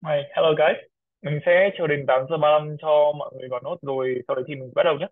Mày, hello guys. Mình sẽ chờ đến 8 giờ 35 cho mọi người vào nốt rồi sau đấy thì mình bắt đầu nhé.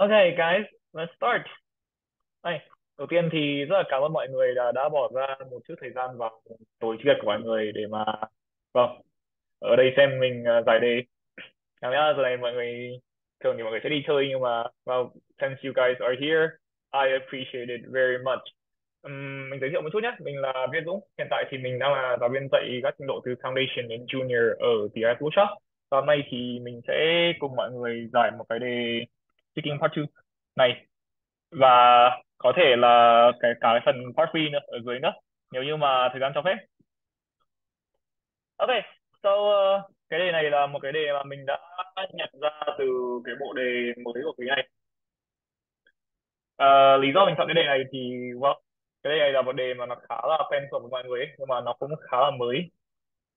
Okay guys, let's start. Đây, đầu tiên thì rất là cảm ơn mọi người đã đã bỏ ra một chút thời gian vào tối chủ nhật của mọi người để mà vâng ở đây xem mình ờ, giải đề. Cảm ơn giờ này mọi người thường thì mọi người sẽ đi chơi nhưng mà well, since you guys are here, I appreciate it very much. Ừm, mình giới thiệu một chút nhé, mình là Viết Dũng. Hiện tại thì mình đang là giáo viên dạy các trình độ từ Foundation đến Junior ở The Art Workshop. Và hôm nay thì mình sẽ cùng mọi người giải một cái đề Speaking Part 2 này. Và có thể là cái cả cái phần part 3 nữa ở dưới nữa nếu như mà thời gian cho phép. Ok so uh, cái đề này là một cái đề mà mình đã nhận ra từ cái bộ đề mới của quý này. Uh, lý do mình chọn cái đề này thì well, cái đề này là một đề mà nó khá là quen thuộc với mọi người ấy, nhưng mà nó cũng khá là mới.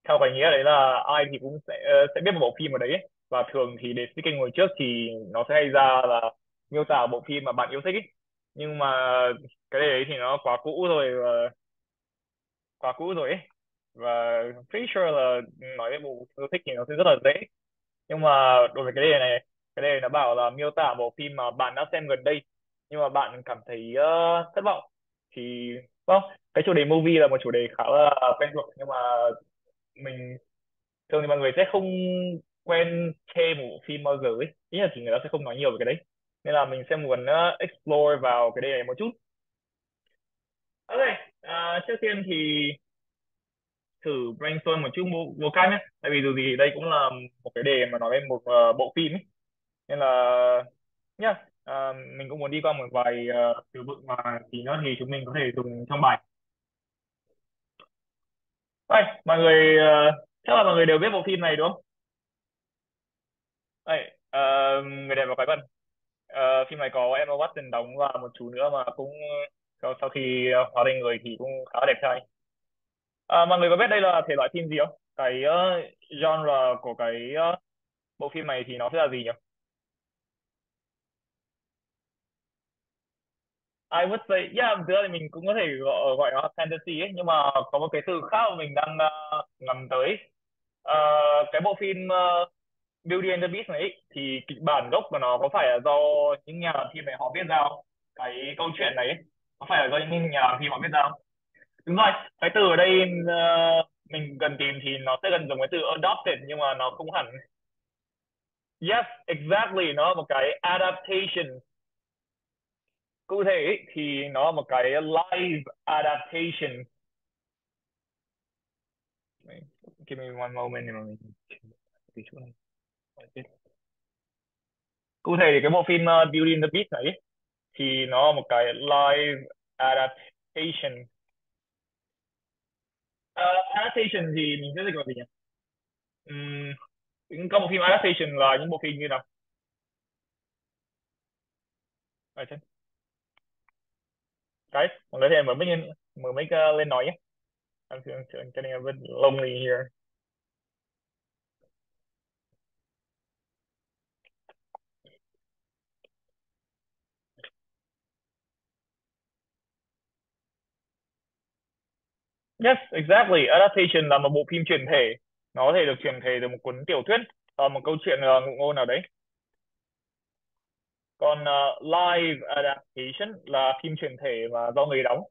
Theo cái nghĩa đấy là ai thì cũng sẽ uh, sẽ biết một bộ phim ở đấy ấy và thường thì để cái ngồi trước thì nó sẽ hay ra là miêu tả bộ phim mà bạn yêu thích ý. nhưng mà cái đề đấy thì nó quá cũ rồi và quá cũ rồi ấy và pretty sure là nói về bộ yêu thích thì nó sẽ rất là dễ. Nhưng mà đối với cái đề này cái đề nó bảo là miêu tả bộ phim mà bạn đã xem gần đây nhưng mà bạn cảm thấy uh, thất vọng. Thì không cái chủ đề movie là một chủ đề khá là quen thuộc nhưng mà mình thường thì mọi người sẽ không quen thêm một bộ phim bao giờ ấy. Ý là thì người ta sẽ không nói nhiều về cái đấy. Nên là mình sẽ muốn uh, explore vào cái đề này một chút. Ok à, trước tiên thì thử brainstorm một chút một, một cách nhé tại vì dù gì đây cũng là một cái đề mà nói về một uh, bộ phim ấy. Nên là nhá ờ, mình cũng muốn đi qua một vài uh, từ vựng mà tí nữa thì chúng mình có thể dùng trong bài. Đây, mọi người uh, chắc là mọi người đều biết bộ phim này đúng không? Ấy ờ, người đẹp và quái vật Ờ, phim này có Emma Watson đóng và một chú nữa mà cũng sau, sau khi ờ, hóa thành người thì cũng khá là đẹp trai Ờ, mọi người có biết đây là thể loại phim gì không? Cái ờ, genre của cái ờ, bộ phim này thì nó sẽ là gì nhỉ? I would say, yeah, thực ra thì mình cũng có thể gọi, gọi nó fantasy ấy, nhưng mà có một cái từ khác mà mình đang uh, ngắm tới. Ờ, cái bộ phim uh, Beauty and the Beast này thì kịch bản gốc của nó có phải là do những nhà làm phim này họ viết ra không? Cái câu chuyện này ấy, có phải là do những nhà làm phim họ viết ra không? Đúng rồi, cái từ ở đây uh, mình cần tìm thì nó sẽ gần giống với từ adopted nhưng mà nó không hẳn. Yes, exactly, nó là một cái adaptation cụ thể thì nó là một cái live adaptation give me one moment để me one cái này cụ thể thì cái bộ phim uh, Beauty and the Beast này ý, thì nó là một cái live adaptation. Uh, adaptation thì mình sẽ dịch là gì nhỉ? Um, những các bộ phim adaptation là những bộ phim như nào? Đấy, chứ. Guys, mọi người thêm mở mic lên mở mic uh, lên nói nhé. I'm feeling I'm getting a bit lonely here Yes, exactly. Adaptation là một bộ phim chuyển thể. Nó có thể được chuyển thể từ một cuốn tiểu thuyết, hoặc một câu chuyện uh, ngụ ngôn nào đấy. Còn uh, live adaptation là phim chuyển thể mà do người đóng.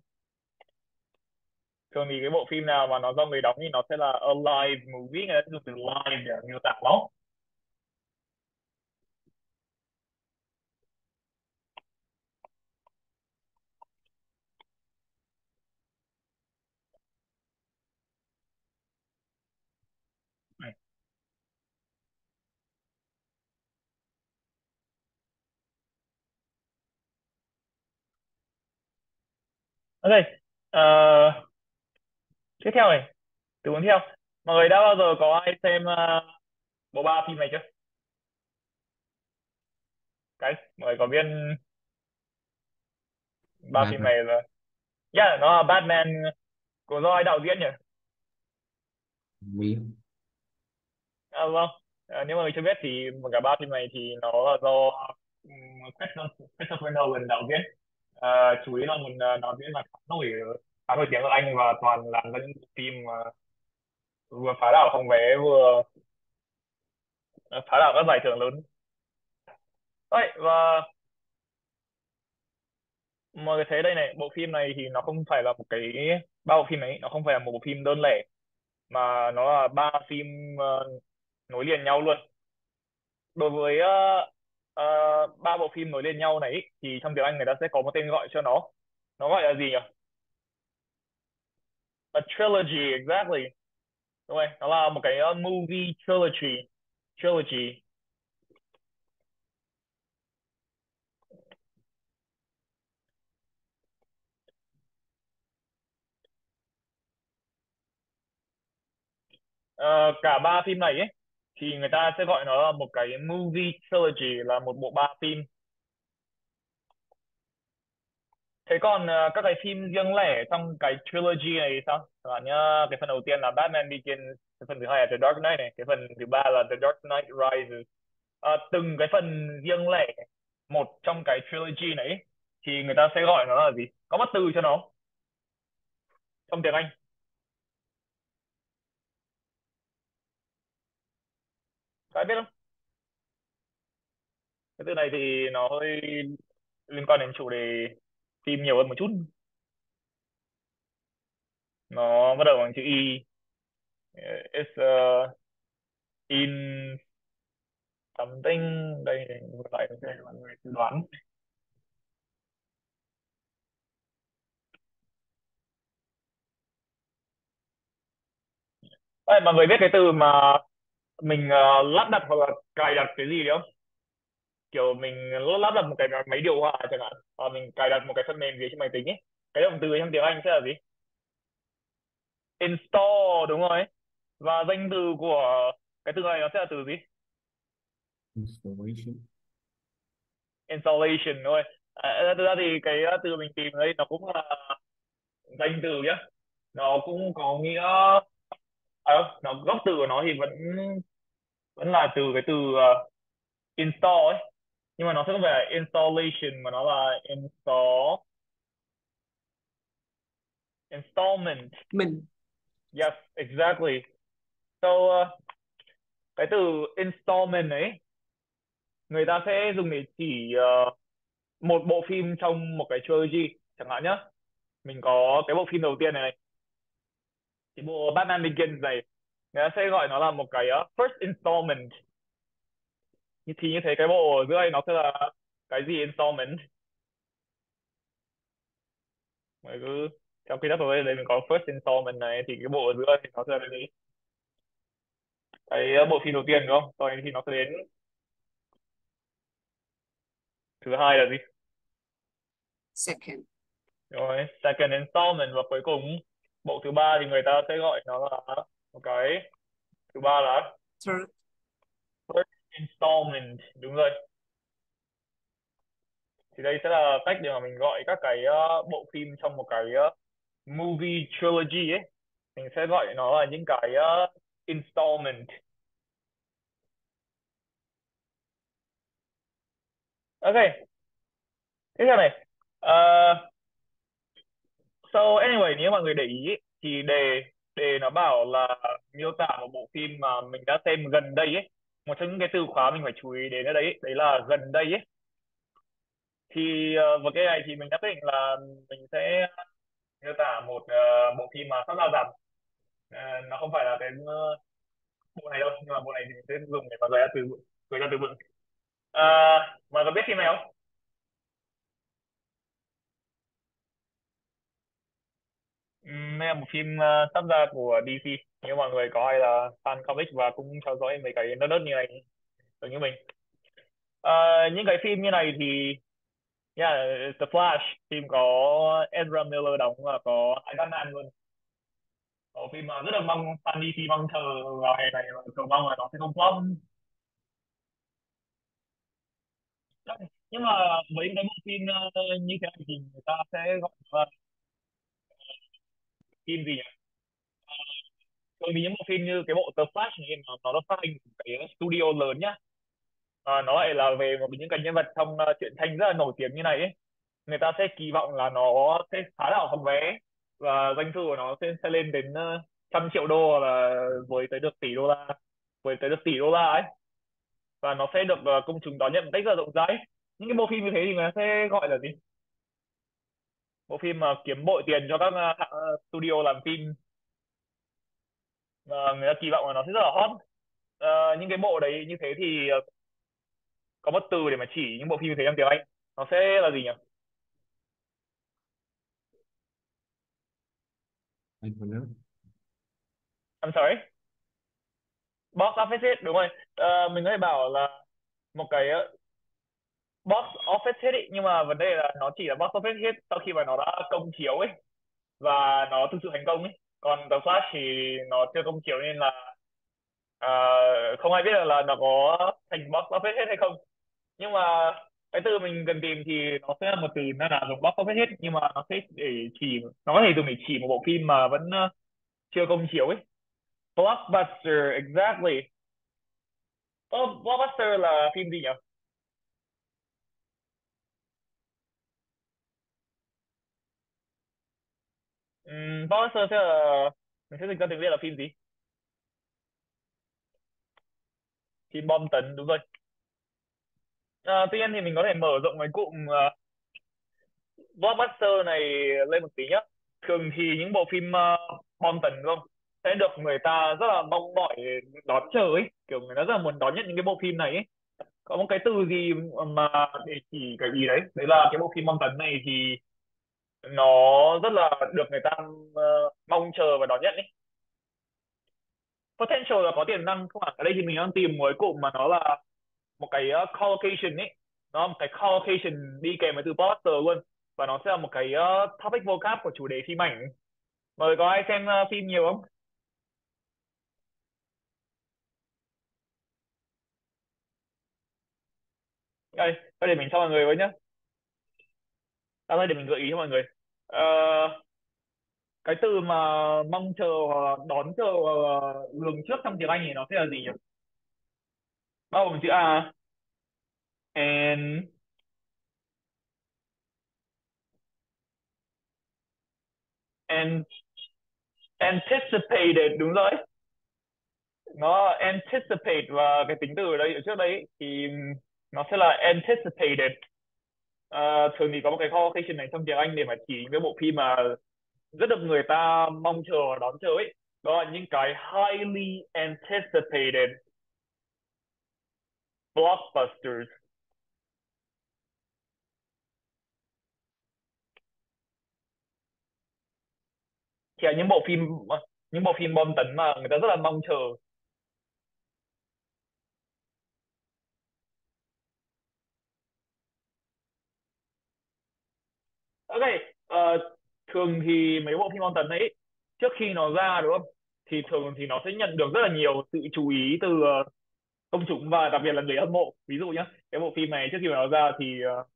Thường thì cái bộ phim nào mà nó do người đóng thì nó sẽ là a live movie, người ta dùng từ live để miêu tả nó. Ok, uh, tiếp theo này, từ tiếp theo. Mọi người đã bao giờ có ai xem uh, bộ ba phim này chưa? Cái, mọi người có biết ba phim Batman này là... Yeah, nó là Batman của do ai đạo diễn nhỉ? biết À, vâng, à, nếu mà mình chưa biết thì cả ba phim này thì nó là do um, Christopher, Christopher Nolan đạo diễn uh, chú ý là một uh, đạo diễn mà khá nổi khá nổi tiếng ở Anh và toàn làm ra những bộ phim mà vừa phá đảo phòng vé vừa ờ, phá đảo các giải thưởng lớn. Đấy và mọi người thấy đây này bộ phim này thì nó không phải là một cái ba bộ phim ấy nó không phải là một bộ phim đơn lẻ mà nó là ba phim uh, nối liền nhau luôn đối với uh, Ờ, ba bộ phim nối liền nhau này ý, thì trong tiếng Anh người ta sẽ có một tên gọi cho nó. Nó gọi là gì nhỉ? A trilogy exactly. Đúng rồi nó là một cái uh, movie trilogy trilogy. Uh, cả ba phim này ấy thì người ta sẽ gọi nó là một cái movie trilogy là một bộ ba phim. Thế còn uh, các cái phim riêng lẻ trong cái trilogy này thì sao? Chẳng hạn nhá cái phần đầu tiên là Batman Begins cái phần thứ hai là The Dark Knight này cái phần thứ ba là The Dark Knight Rises. Ờ, từng cái phần riêng lẻ một trong cái trilogy này thì người ta sẽ gọi nó là gì? Có một từ cho nó. Trong tiếng Anh. Các biết không? Cái từ này thì nó hơi liên quan đến chủ đề phim nhiều hơn một chút. Nó bắt đầu bằng chữ Y. It's uh, in something. Đây một lại để mọi người tự đoán. Đấy mọi người biết cái từ mà mình ờ, lắp đặt hoặc là cài đặt cái gì đấy không? Kiểu mình lắp đặt một cái máy điều hòa chẳng hạn hoặc mình cài đặt một cái phần mềm gì trên máy tính ấy cái động từ trong tiếng Anh sẽ là gì? Install đúng rồi và danh từ của cái từ này nó sẽ là từ gì? Installation. Installation đúng rồi. À, thực ra thì cái từ mình tìm đây nó cũng là danh từ nhá. Nó cũng có nghĩa à, nó gốc từ của nó thì vẫn vẫn là từ cái từ uh, install ấy. Nhưng mà nó sẽ không phải là installation mà nó là install installment. Mình. Yes exactly. So uh, cái từ installment ấy người ta sẽ dùng để chỉ uh, một bộ phim trong một cái trilogy chẳng hạn nhá. Mình có cái bộ phim đầu tiên này, này. thì bộ Batman Begins này người ta sẽ gọi nó là một cái uh, first installment. Thì như thế cái bộ ở dưới nó sẽ là cái gì installment? Mày cứ trong khi đó rồi đây mình có first installment này thì cái bộ ở dưới thì nó sẽ là cái gì? Cái uh, bộ phim đầu tiên đúng không? Rồi thì nó sẽ đến thứ hai là gì? Second. Rồi second installment và cuối cùng bộ thứ ba thì người ta sẽ gọi nó là cái thứ ba là third. First installment. Đúng rồi. Thì đây sẽ là cách để mà mình gọi các cái uh, bộ phim trong một cái uh, movie trilogy ấy. Mình sẽ gọi nó là những cái uh, installment. Ok. Tiếp theo này. Uh, so anyway nếu mọi người để ý thì đề đề nó bảo là miêu tả một bộ phim mà mình đã xem gần đây ấy một trong những cái từ khóa mình phải chú ý đến ở đấy đấy là gần đây ấy. Thì ờ, uh, với cái này thì mình đã quyết định là mình sẽ miêu tả một uh, bộ phim mà sắp ra rạp. Uh, nó không phải là cái uh, bộ này đâu nhưng mà bộ này thì mình sẽ dùng để mà gợi ra từ gợi ra từ vựng. Uh, mà có biết phim này không? Ừm, đây là một phim uh, sắp ra của DC nếu mọi người có ai là fan comic và cũng theo dõi mấy cái nớt nớt như này giống như mình. Ờ, những cái phim như này thì yeah, The Flash phim có Ezra Miller đóng và có hai Batman luôn. Có phim mà rất là mong fan DC mong chờ vào hè này và cầu mong là nó sẽ không flop. Nhưng mà với cái bộ phim ờ, như thế này thì người ta sẽ gọi là phim gì nhỉ? Ờ, Thường thì những bộ phim như cái bộ The Flash này nó, nó phát hành cái studio lớn nhá. À, nó lại là về một những cái nhân vật trong uh, truyện tranh rất là nổi tiếng như này ấy. Người ta sẽ kỳ vọng là nó sẽ phá đảo phòng vé và doanh thu của nó sẽ, sẽ lên đến uh, trăm triệu đô là với tới được tỷ đô la với tới được tỷ đô la ấy. Và nó sẽ được uh, công chúng đón nhận một cách rất là rộng rãi. Những cái bộ phim như thế thì người ta sẽ gọi là gì? Bộ phim mà kiếm bội tiền cho các ờ, ờ, studio làm phim. Và người ta kỳ vọng là nó sẽ rất là hot. Ờ, những cái bộ đấy như thế thì ờ, có một từ để mà chỉ những bộ phim như thế trong tiếng Anh. Nó sẽ là gì nhỉ? Anh còn nhớ. I'm sorry? Box office đúng rồi. Ờ, mình có thể bảo là một cái ờ, box office hit ý, nhưng mà vấn đề là nó chỉ là box office hit sau khi mà nó đã công chiếu ấy. Và nó thực sự thành công ấy. Còn The Flash thì nó chưa công chiếu nên là uh, không ai biết là là nó có thành box office hit hay không. Nhưng mà cái từ mình cần tìm thì nó sẽ là một từ nó là dùng box office hit nhưng mà nó sẽ để chỉ nó có thể dùng để chỉ một bộ phim mà vẫn ờ, chưa công chiếu ấy. Blockbuster exactly. Oh, blockbuster là phim gì nhỉ? Um, blockbuster sẽ là mình sẽ dịch ra tiếng Việt là phim gì? Phim bom tấn đúng rồi. À, tuy nhiên thì mình có thể mở rộng cái cụm uh, blockbuster này lên một tí nhé thường thì những bộ phim uh, bom tấn đúng không? Sẽ được người ta rất là mong mỏi đón chờ ấy. Kiểu người ta rất là muốn đón nhận những cái bộ phim này ấy. Có một cái từ gì mà để chỉ cái gì đấy đấy là cái bộ phim bom tấn này thì nó rất là được người ta uh, mong chờ và đón nhận ấy. Potential là có tiềm năng không ạ? Ở đây thì mình đang tìm một cái cụm mà nó là một cái ờ, uh, collocation ấy. Nó một cái collocation đi kèm với từ poster luôn. Và nó sẽ là một cái uh, topic vocab của chủ đề phim ảnh. Mời có ai xem uh, phim nhiều không? Đây đây để mình cho mọi người với nhá đây để mình gợi ý cho mọi người. Uh, cái từ mà mong chờ hoặc đón chờ hoặc lường trước trong tiếng Anh thì nó sẽ là gì nhỉ? Bao gồm chữ A. And and anticipated đúng rồi. Nó anticipate và cái tính từ ở đây ở trước đây thì nó sẽ là anticipated. Ờ, thường thì có một cái collocation này trong tiếng Anh để mà chỉ những cái bộ phim mà rất được người ta mong chờ và đón chờ ấy. Đó là những cái highly anticipated blockbusters. Thì là những bộ phim, những bộ phim bom tấn mà người ta rất là mong chờ. Ok uh, thường thì mấy bộ phim bom tấn ấy trước khi nó ra đúng không? Thì thường thì nó sẽ nhận được rất là nhiều sự chú ý từ ờ, công chúng và đặc biệt là người hâm mộ. Ví dụ nhé cái bộ phim này trước khi mà nó ra thì uh,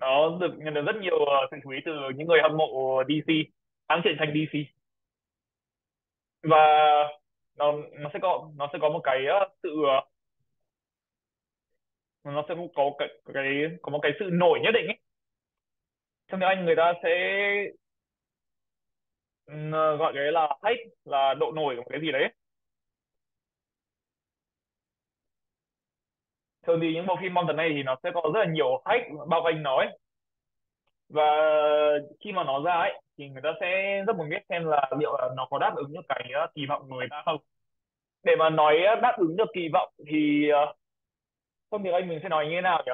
nó được nhận được rất nhiều sự chú ý từ những người hâm mộ DC hãng truyện tranh DC và nó nó sẽ có nó sẽ có một cái sự nó sẽ có cái, cái có một cái sự nổi nhất định ấy trong tiếng Anh, người ta sẽ ờ, gọi cái là hype là độ nổi của một cái gì đấy. Thường thì những bộ phim bom tấn này thì nó sẽ có rất là nhiều hype bao quanh nó ấy. Và khi mà nó ra ấy, thì người ta sẽ rất muốn biết xem là liệu là nó có đáp ứng được cái ờ, kỳ vọng của người ta không. Để mà nói ờ, đáp ứng được kỳ vọng thì không thì Anh mình sẽ nói như thế nào nhỉ?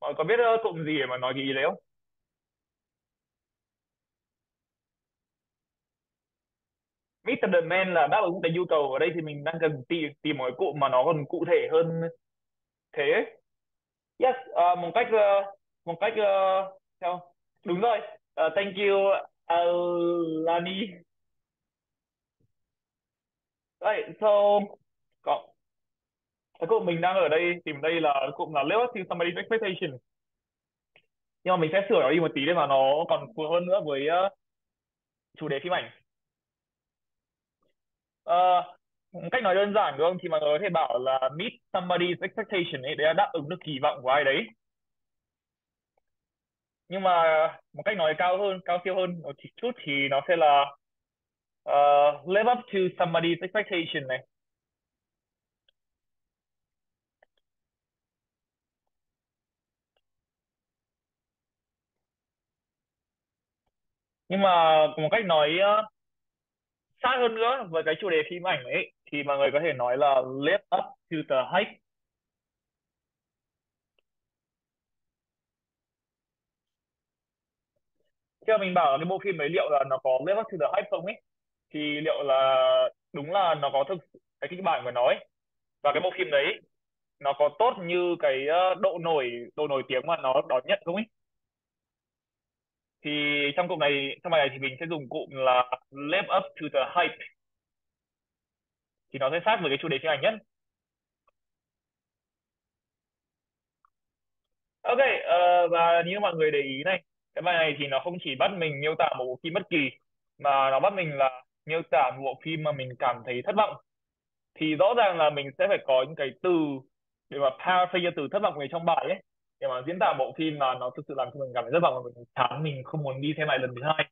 Mọi người có biết cụm gì để mà nói cái đấy không? Meet the demand là đáp ứng cái nhu cầu ở đây thì mình đang cần tìm tìm một cái cụ mà nó còn cụ thể hơn thế. Yes uh, một cách uh, một cách uh, theo đúng rồi. Uh, thank you Alani. Right, so có cái cụm mình đang ở đây tìm đây là cụm là live up to somebody's expectation. Nhưng mà mình sẽ sửa nó đi một tí để mà nó còn phù hợp hơn nữa với uh, chủ đề phim ảnh. Ờ, một cách nói đơn giản đúng không? Thì mọi người có thể bảo là meet somebody's expectation ấy đấy là đáp ứng được kỳ vọng của ai đấy. Nhưng mà một cách nói cao hơn cao siêu hơn một chút thì nó sẽ là uh, live up to somebody's expectation này. Nhưng mà một cách nói uh, sát hơn nữa, với cái chủ đề phim ảnh ấy, thì mọi người có thể nói là live up to the hype. Khi mà mình bảo là cái bộ phim ấy liệu là nó có live up to the hype không ấy? Thì liệu là đúng là nó có thực cái kịch bản của nó ấy. Và cái bộ phim đấy nó có tốt như cái ờ, độ nổi độ nổi tiếng mà nó đón nhận không ấy? Thì trong cụm này trong bài này thì mình sẽ dùng cụm là live up to the hype thì nó sẽ sát với cái chủ đề phim ảnh nhất. Ok uh, và như mọi người để ý này cái bài này thì nó không chỉ bắt mình miêu tả một bộ phim bất kỳ mà nó bắt mình là miêu tả một bộ phim mà mình cảm thấy thất vọng. Thì rõ ràng là mình sẽ phải có những cái từ để mà paraphrase từ thất vọng này trong bài ấy để mà diễn tả bộ phim mà nó thực sự làm cho mình cảm thấy rất là mình. Chán mình không muốn đi xem lại lần thứ hai.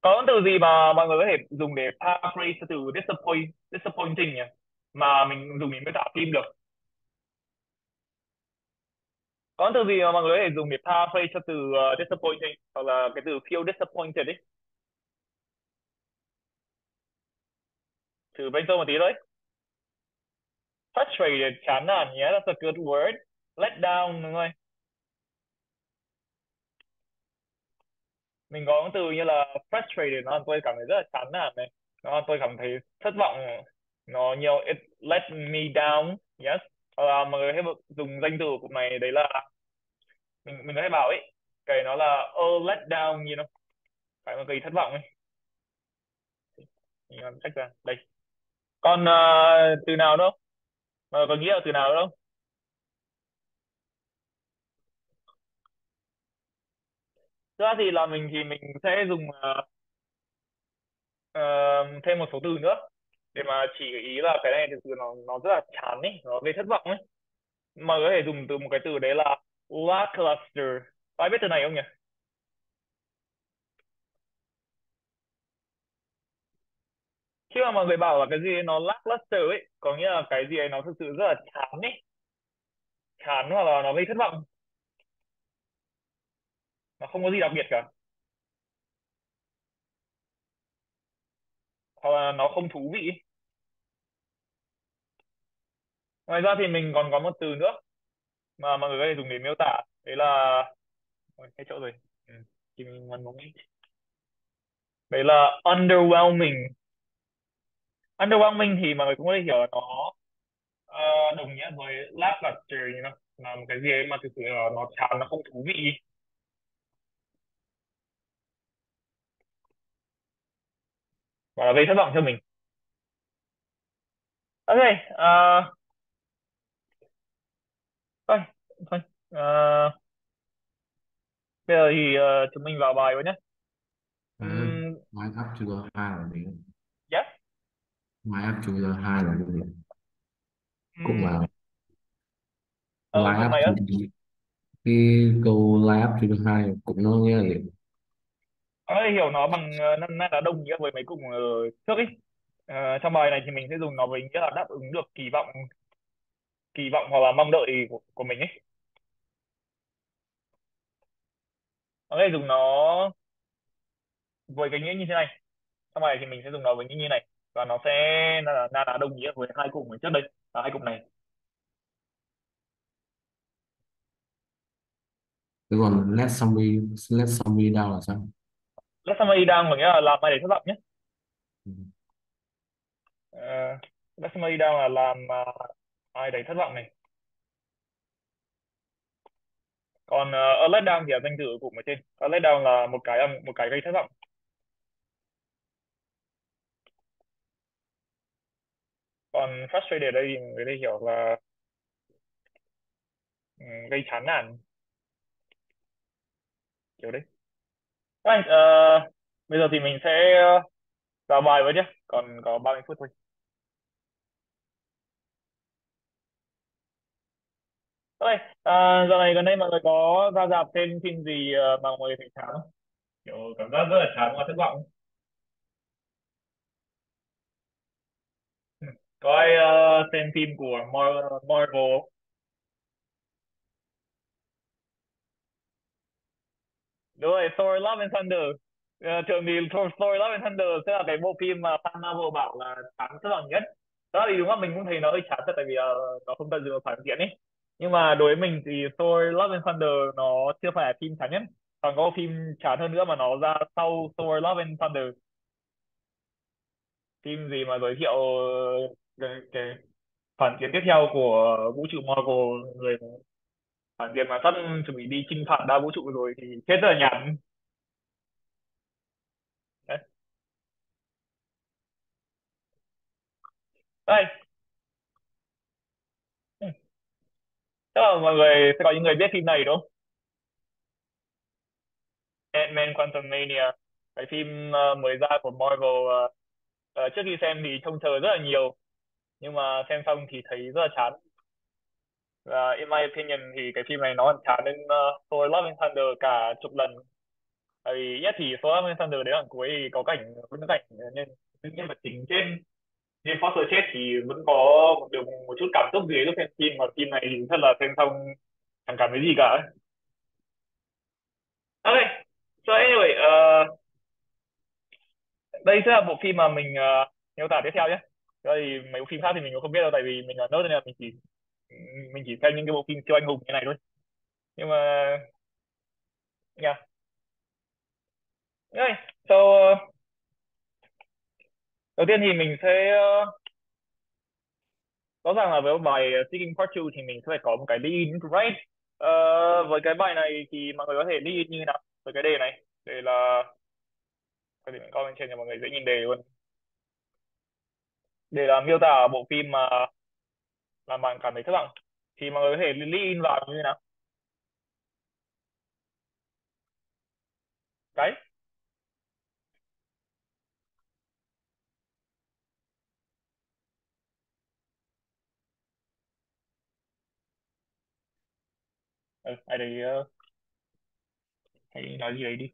Có từ gì mà mọi người có thể dùng để paraphrase từ disappoint disappointing nhỉ? Mà mình dùng để miêu tả phim được. Có từ gì mà mọi người có thể dùng để paraphrase cho từ uh, disappointing hoặc là cái từ feel disappointed ấy? Thử tôi một tí thôi. Frustrated chán nản nhé that's a good word. Let down đúng không mình có từ như là frustrated nó làm tôi cảm thấy rất là chán nản này. Nó làm tôi cảm thấy thất vọng. Nó nhiều it let me down yes. Hoặc là mọi người hay dùng danh từ của cụm này đấy là mình mình có thể bảo ấy cái nó là oh let down you know. Phải mà cái thất vọng ấy. Mình làm sách ra. Đây. Còn uh, từ nào đâu mà có nghĩa là từ nào đâu Thực ra thì là mình thì mình sẽ dùng uh, uh, thêm một số từ nữa. Để mà chỉ ý là cái này thực sự nó nó rất là chán ấy nó gây thất vọng ấy mà có thể dùng từ một cái từ đấy là lackluster. Ai biết từ này không nhỉ? Khi mà mọi người bảo là cái gì nó lackluster ấy có nghĩa là cái gì ấy nó thực sự rất là chán ấy chán hoặc là nó gây thất vọng nó không có gì đặc biệt cả. Hoặc là nó không thú vị. Ngoài ra thì mình còn có một từ nữa mà mọi người có thể dùng để miêu tả. Đấy là Ôi, cái chỗ rồi. Ừ. thì mình muốn ngóng đấy là underwhelming. Underwhelming thì mọi người cũng có thể hiểu là nó uh, đồng nghĩa với lackluster you know? là một cái gì ấy mà thực sự là nó chán nó không thú vị. Và là gây thất vọng cho mình ok uh, thôi thôi uh, bây giờ thì uh, chúng mình vào bài vào nhé um, why up to the high là gì? yes Why up to the high là gì? Cũng là ờ, up to the cái câu lie up to the high cũng nó nghĩa là gì? Ờ, có thể hiểu nó bằng uh, năm nay là đồng nghĩa với mấy cụm ờ, trước ý Ờ, trong bài này thì mình sẽ dùng nó với nghĩa là đáp ứng được kỳ vọng kỳ vọng hoặc là mong đợi của, của mình ấy. Có thể dùng nó với cái nghĩa như thế này. Trong bài thì mình sẽ dùng nó với nghĩa như này. Và nó sẽ là, là, là đồng nghĩa với hai cụm trước đây là hai cụm này. Thế còn let somebody let somebody down là sao? Let somebody down có nghĩa là làm ai để thất vọng nhé. Uh, let somebody down là làm uh, ai đấy thất vọng này. Còn uh, a let down thì là danh từ ở cụm ở trên. A let down là một cái một cái gây thất vọng. Còn frustrated ở đây thì người ta hiểu là ừ, gây chán nản. Kiểu đấy anh, ờ, bây giờ thì mình sẽ ờ, vào bài với nhé còn có 30 phút thôi Đây à, ờ, giờ này gần đây mọi người có ra rạp xem phim gì ờ, mà mọi người thấy chán không? Kiểu cảm giác rất là chán và thất vọng. Ừ. Có ai ờ, xem phim của Mar- Marvel không? Đúng rồi, Thor Love and Thunder. uh, thường thì Thor, Thor Love and Thunder sẽ là cái bộ phim mà fan Marvel bảo là chán rất là nhất. Đó thì đúng là mình cũng thấy nó hơi chán thật tại vì uh, nó không tận dụng phản diện ấy. Nhưng mà đối với mình thì Thor Love and Thunder nó chưa phải là phim chán nhất. Còn có phim chán hơn nữa mà nó ra sau Thor Love and Thunder. Phim gì mà giới thiệu ờ, cái, cái phản diện tiếp theo của vũ trụ Marvel người phản việc mà sắp chuẩn bị đi chinh phạt đa vũ trụ rồi thì chết rất là nhàn đấy. Đây. Ừ. chắc là mọi người sẽ có những người biết phim này đúng không? Ant-Man Quantumania cái phim ờ, mới ra của Marvel ờ, ờ, trước khi xem thì trông chờ rất là nhiều. Nhưng mà xem xong thì thấy rất là chán và in my opinion thì cái phim này nó còn chán đến uh, Thor Love and Thunder cả chục lần. Tại vì nhất thì Thor Love and Thunder đến đoạn cuối thì có cảnh vẫn cảnh nên những nhân vật chính trên Jane Foster chết thì vẫn có được một chút cảm xúc gì lúc xem phim mà phim này thì thật là xem xong chẳng cảm thấy gì cả. Ok so anyway uh, đây sẽ là bộ phim mà mình uh, miêu tả tiếp theo nhé. Rồi thì mấy bộ phim khác thì mình cũng không biết đâu tại vì mình ở nốt nên là mình chỉ mình chỉ xem những cái bộ phim siêu anh hùng như này thôi. Nhưng mà yeah. Okay. so uh, đầu tiên thì mình sẽ uh, rõ ràng là với bài ờ, Seeking Part 2 thì mình sẽ phải có một cái lead right? Uh, với cái bài này thì mọi người có thể lead như nào với cái đề này? Đây là có thể mình comment trên cho mọi người dễ nhìn đề luôn. Để là miêu tả bộ phim mà làm bạn cảm thấy thất vọng. Thì mọi người có thể lead vào như thế nào? Cái ừ, ai đấy uh, hãy nói gì đấy đi.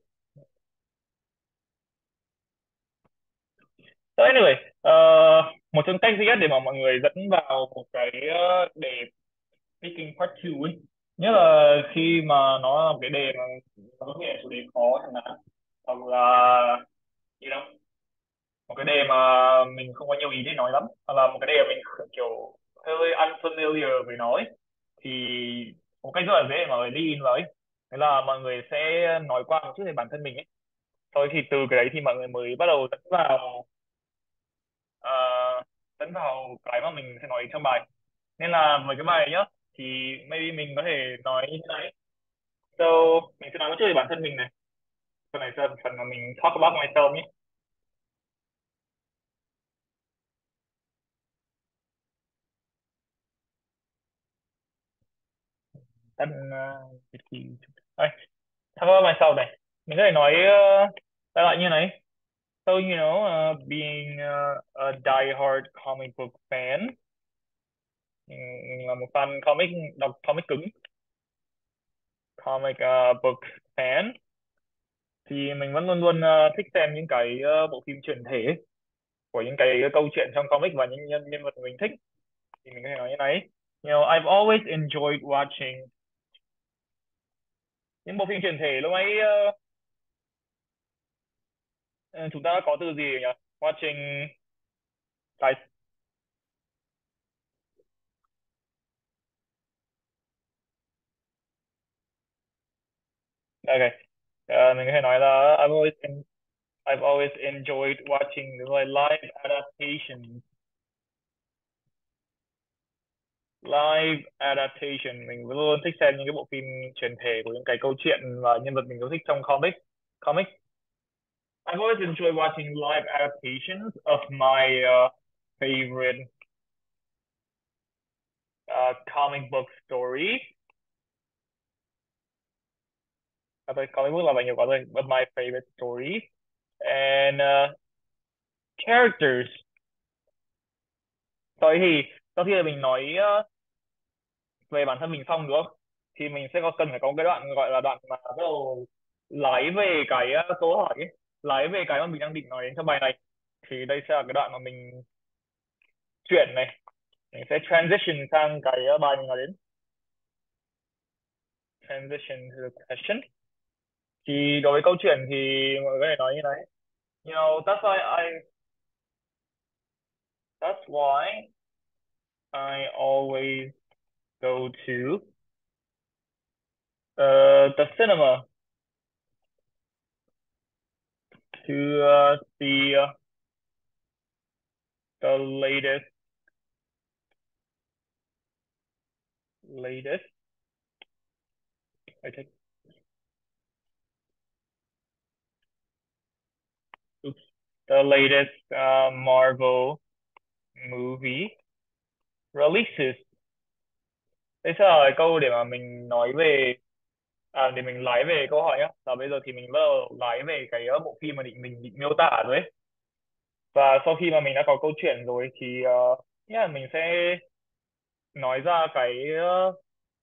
So anyway uh, một trong cách duy nhất để mà mọi người dẫn vào một cái uh, đề picking part 2 ấy. Nhất là khi mà nó là một cái đề mà nó có thể chủ đề khó chẳng hạn hoặc là gì đâu một cái đề mà mình không có nhiều ý để nói lắm hoặc là một cái đề mà mình kiểu hơi unfamiliar với nó ấy thì một cách rất là dễ mà người đi in vào ấy. Thế là mọi người sẽ nói qua một chút về bản thân mình ấy. Sau thì từ cái đấy thì mọi người mới bắt đầu dẫn vào dẫn vào cái mà mình sẽ nói trong bài. Nên là với cái bài này nhá thì maybe mình có thể nói như thế này. So mình sẽ nói một chút về bản thân mình này. Phần này là phần mà mình talk about myself nhé. Tắt uh, ờ, talk about myself này. Mình có thể nói ờ, uh, lại như này so you know uh, being uh, a die-hard comic book fan mm, là một fan comic đọc comic cứng comic uh, book fan thì mình vẫn luôn luôn uh, thích xem những cái uh, bộ phim chuyển thể của những cái câu chuyện trong comic và những nhân nhân vật mình thích. Thì mình có thể nói như này you know I've always enjoyed watching những bộ phim chuyển thể lúc ấy uh, ờ, Ừ, chúng ta có từ gì nhỉ watching cái Okay. Uh, mình có thể nói là I've always been, I've always enjoyed watching the live adaptations. Live adaptation mình luôn luôn thích xem những cái bộ phim truyền thể của những cái câu chuyện và nhân vật mình yêu thích trong comic. Comic. I've always enjoyed watching live adaptations of my uh, favorite uh, comic book. I think comic book có but my favorite stories and uh, characters Rồi thì sau khi mình nói uh, về bản thân mình xong đúng thì mình sẽ có cần phải có cái đoạn gọi là đoạn mà bắt đầu lái về cái uh, câu hỏi ấy. Lái về cái mà mình đang định nói đến trong bài này thì đây sẽ là cái đoạn mà mình chuyển này. Mình sẽ transition sang cái ờ, bài mình nói đến. Transition to the question. Thì đối với câu chuyện thì mọi người có thể nói như này. You know that's why I that's why I always go to uh, the cinema. To uh, see uh, the latest latest. I take oops. The latest uh, Marvel movie releases. Thế sẽ là câu để mà mình nói về à, để mình lái về câu hỏi nhá. Và bây giờ thì mình bắt đầu lái về cái uh, bộ phim mà định mình định miêu tả rồi ấy. Và sau khi mà mình đã có câu chuyện rồi thì ờ, uh, yeah, mình sẽ nói ra cái uh,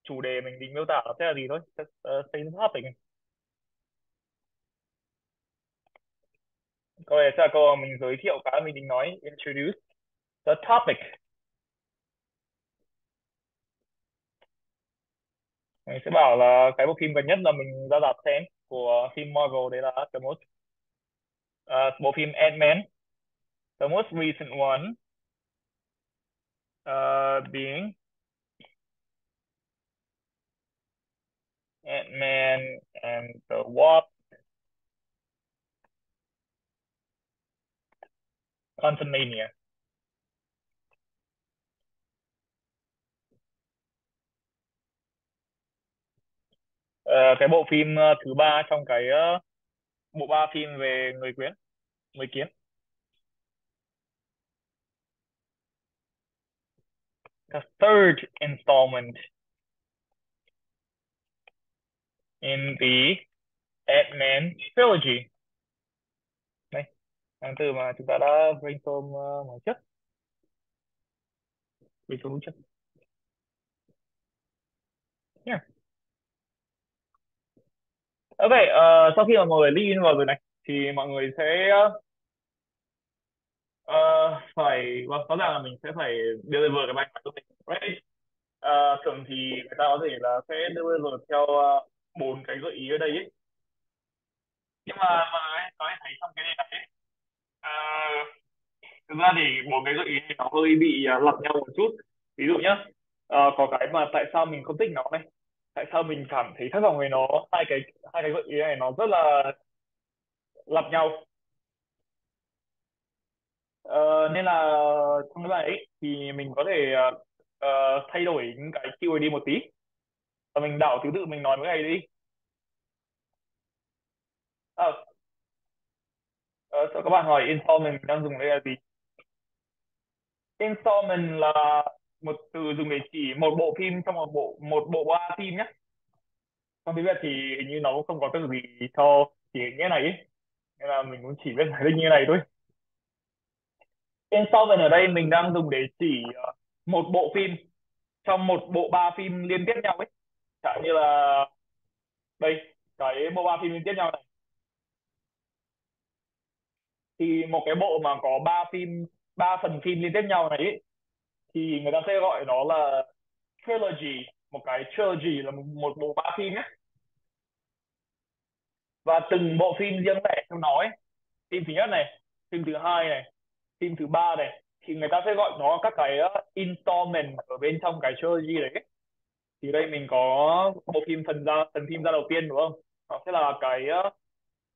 chủ đề mình định miêu tả nó sẽ là gì thôi. Just uh, say the topic. Câu này sẽ là câu mà mình giới thiệu cái mình định nói, introduce the topic. Mình sẽ bảo là cái bộ phim gần nhất là mình ra rạp xem của phim Marvel đấy là the most uh, à, bộ phim Ant-Man the most recent one uh, being Ant-Man and the Wasp Quantumania Ờ, cái bộ phim ờ, thứ ba trong cái ờ, bộ ba phim về người quyến người kiến. The third installment in the Ant-Man trilogy. Đây tháng từ mà chúng ta đã brainstorm ờ, uh, ngày trước. Brainstorm trước yeah. Ờ, ok, uh, ờ, sau khi mà mọi người login vào rồi này thì mọi người sẽ uh, phải và rõ ràng là mình sẽ phải deliver cái bài của mình right? Uh, thường thì người ta có thể là sẽ deliver theo bốn bốn cái gợi ý ở đây ấy. Nhưng mà mọi người có thấy trong cái này ấy, uh, thực ra thì bốn cái gợi ý này nó hơi bị uh, lặp nhau một chút. Ví dụ nhá, uh, có cái mà tại sao mình không thích nó này tại sao mình cảm thấy thất vọng về nó? Hai cái hai cái gợi ý này nó rất là lặp nhau. Ờ, nên là trong cái bài ấy thì mình có thể uh, thay đổi những cái keyword đi một tí. Và mình đảo thứ tự mình nói mỗi ngày đi. À, uh, các bạn hỏi installment mình đang dùng đây là gì? Installment là một từ dùng để chỉ một bộ phim trong một bộ một bộ ba phim nhé trong tiếng Việt thì hình như nó cũng không có từ gì cho chỉ nghĩa này ấy. nên là mình cũng chỉ biết giải thích như này thôi. Installment ở đây mình đang dùng để chỉ ờ, một bộ phim trong một bộ ba phim liên tiếp nhau ấy. Chẳng như là đây cái bộ ba phim liên tiếp nhau này. Thì một cái bộ mà có ba phim ba phần phim liên tiếp nhau này ấy, thì người ta sẽ gọi nó là trilogy một cái trilogy là một, một bộ ba phim nhé. Và từng bộ phim riêng lẻ trong nó ấy phim thứ nhất này phim thứ hai này phim thứ ba này thì người ta sẽ gọi nó các cái uh, installment ở bên trong cái trilogy đấy. Thì đây mình có bộ phim phần ra phần phim ra đầu tiên đúng không? Nó sẽ là cái uh,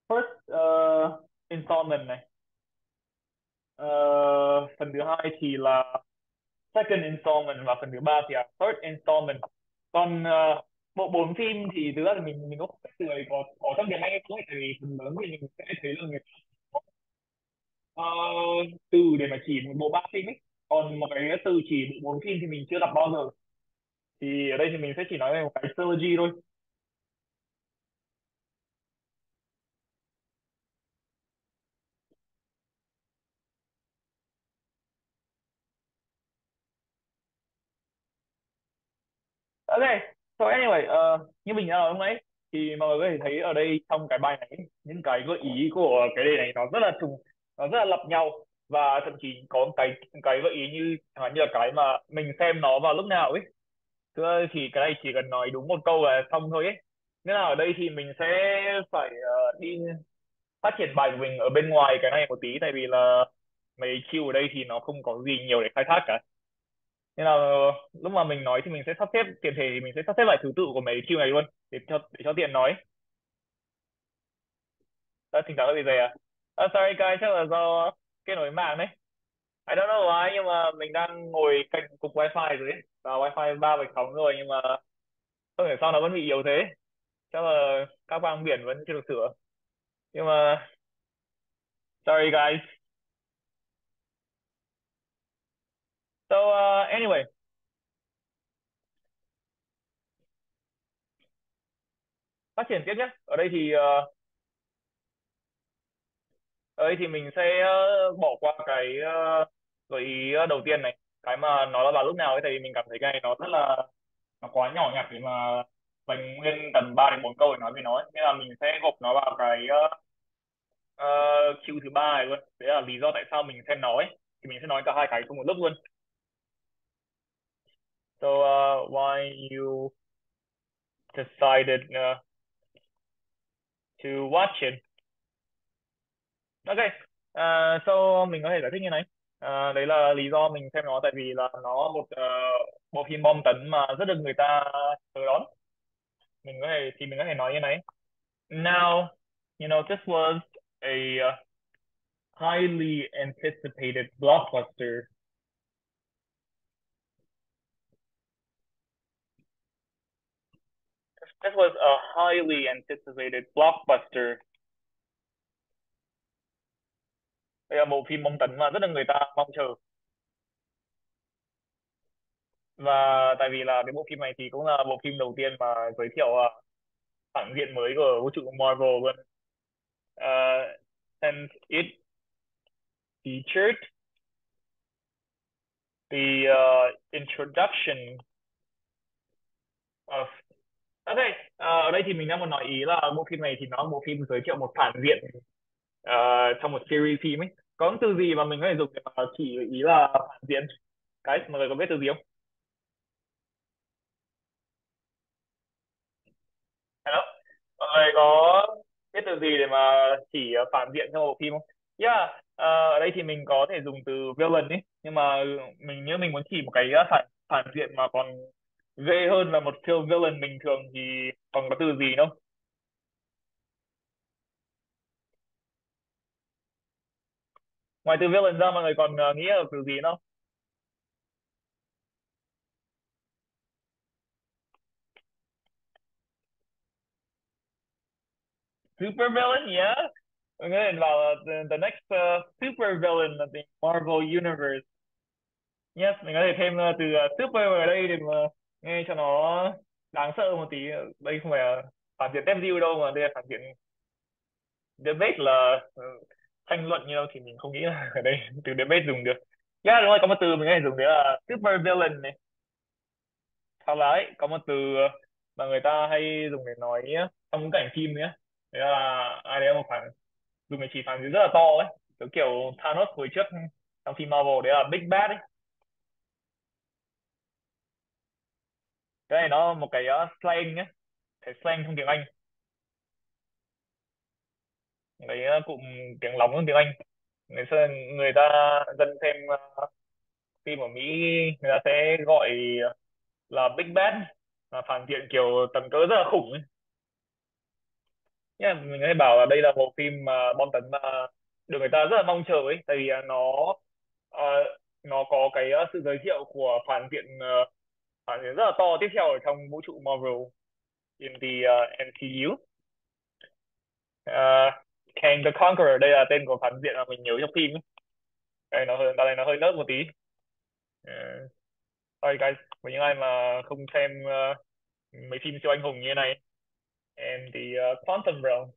first uh, installment này. Uh, phần thứ hai thì là second installment và phần thứ ba thì là third installment. Còn uh, bộ bốn phim thì thực ra là mình mình có từ này có có trong tiếng Anh hay không tại vì phần lớn thì mình sẽ thấy là người ta có uh, từ để mà chỉ một bộ ba phim ấy. Còn một cái từ chỉ bộ bốn phim thì mình chưa đọc bao giờ. Thì ở đây thì mình sẽ chỉ nói về một cái trilogy thôi. Ok, so anyway, uh, như mình đã nói lúc nãy thì mọi người có thể thấy ở đây trong cái bài này những cái gợi ý của cái đề này nó rất là trùng, nó rất là lặp nhau và thậm chí có cái cái gợi ý như như là cái mà mình xem nó vào lúc nào ấy. Thưa thì cái này chỉ cần nói đúng một câu là xong thôi ấy. nên là ở đây thì mình sẽ phải uh, đi phát triển bài của mình ở bên ngoài cái này một tí tại vì là mấy chiêu ở đây thì nó không có gì nhiều để khai thác cả nên là lúc mà mình nói thì mình sẽ sắp xếp tiền thể thì mình sẽ sắp xếp lại thứ tự của mấy Q này luôn để cho để cho tiện nói. À, thỉnh thoảng có gì vậy à? à sorry guys chắc là do kết nối mạng đấy. I don't know why nhưng mà mình đang ngồi cạnh cục wifi rồi ấy. Và wifi ba vạch sóng rồi nhưng mà không hiểu sao nó vẫn bị yếu thế. Chắc là các bang biển vẫn chưa được sửa. Nhưng mà sorry guys. So uh, anyway. Phát triển tiếp nhé ở đây thì uh, ở đây thì mình sẽ uh, bỏ qua cái uh, gợi ý đầu tiên này. Cái mà nó là vào lúc nào ấy tại vì mình cảm thấy cái này nó rất là nó quá nhỏ nhặt để mà mình nguyên tầm 3 đến 4 câu để nói về nó nên là mình sẽ gộp nó vào cái uh, uh, Q thứ ba này luôn. Đấy là lý do tại sao mình xem nó ấy. Thì mình sẽ nói cả hai cái cùng một lúc luôn so uh, why you decided uh, to watch it? Okay, uh, so mình có thể giải thích như này. Uh, đấy là lý do mình xem nó tại vì là nó một uh, bộ phim bom tấn mà rất được người ta chờ đón. Mình có thể thì mình có thể nói như này. Now you know this was a uh, highly anticipated blockbuster this was a highly anticipated blockbuster. Đây là bộ phim bom tấn mà rất là người ta mong chờ. Và tại vì là cái bộ phim này thì cũng là bộ phim đầu tiên mà giới thiệu uh, phản diện mới của vũ trụ Marvel luôn. Uh, and it featured the uh, introduction of Ok, đây ở đây thì mình đang muốn nói ý là bộ phim này thì nó là bộ phim giới thiệu một phản diện uh, trong một series phim ấy. Có từ gì mà mình có thể dùng để mà chỉ ý là phản diện? Cái mọi người có biết từ gì không? Hello? Mọi người có biết từ gì để mà chỉ phản diện trong bộ phim không? Yeah, uh, ở đây thì mình có thể dùng từ villain ấy, nhưng mà mình nhớ mình muốn chỉ một cái phản phản diện mà còn dễ hơn là một siêu villain bình thường thì còn có từ gì đâu ngoài từ villain ra mọi người còn uh, nghĩ là từ gì không super villain yeah. I'm gonna involve the, the next uh, super villain of the Marvel universe. Yes mình có thể thêm uh, từ uh, super ở đây để mà nghe cho nó đáng sợ một tí. Đây không phải là phản diện Devil đâu mà đây là phản diện debate là ờ, tranh luận như đâu thì mình không nghĩ là ở đây từ debate dùng được. Yeah đúng rồi có một từ mình hay dùng đấy là super villain này. Hoặc là ấy, có một từ ờ, mà người ta hay dùng để nói ờ, trong những cảnh phim nhé đấy là ai đấy là một phản dùng để chỉ phản diện rất là to ấy. Kiểu kiểu Thanos hồi trước trong phim Marvel đấy là Big Bad ấy. Cái này nó một cái uh, slang nhé cái slang trong tiếng Anh. Cái uh, cụm tiếng lóng trong tiếng Anh. Người người ta dân xem uh, phim ở Mỹ người ta sẽ gọi là Big Bad là phản diện kiểu tầm cỡ rất là khủng ấy. Yeah, mình thể bảo là đây là bộ phim mà bom tấn mà được người ta rất là mong chờ ấy. Tại vì nó uh, nó có cái sự giới thiệu của phản diện uh, phản diện rất là to tiếp theo ở trong vũ trụ Marvel in the uh, MCU. Uh, à, Kang the Conqueror đây là tên của phản diện mà mình nhớ trong phim. Đây nó hơi, đây nó hơi nớt một tí. Uh, sorry guys, với những ai mà không xem uh, mấy phim siêu anh hùng như thế này. And the uh, Quantum Realm.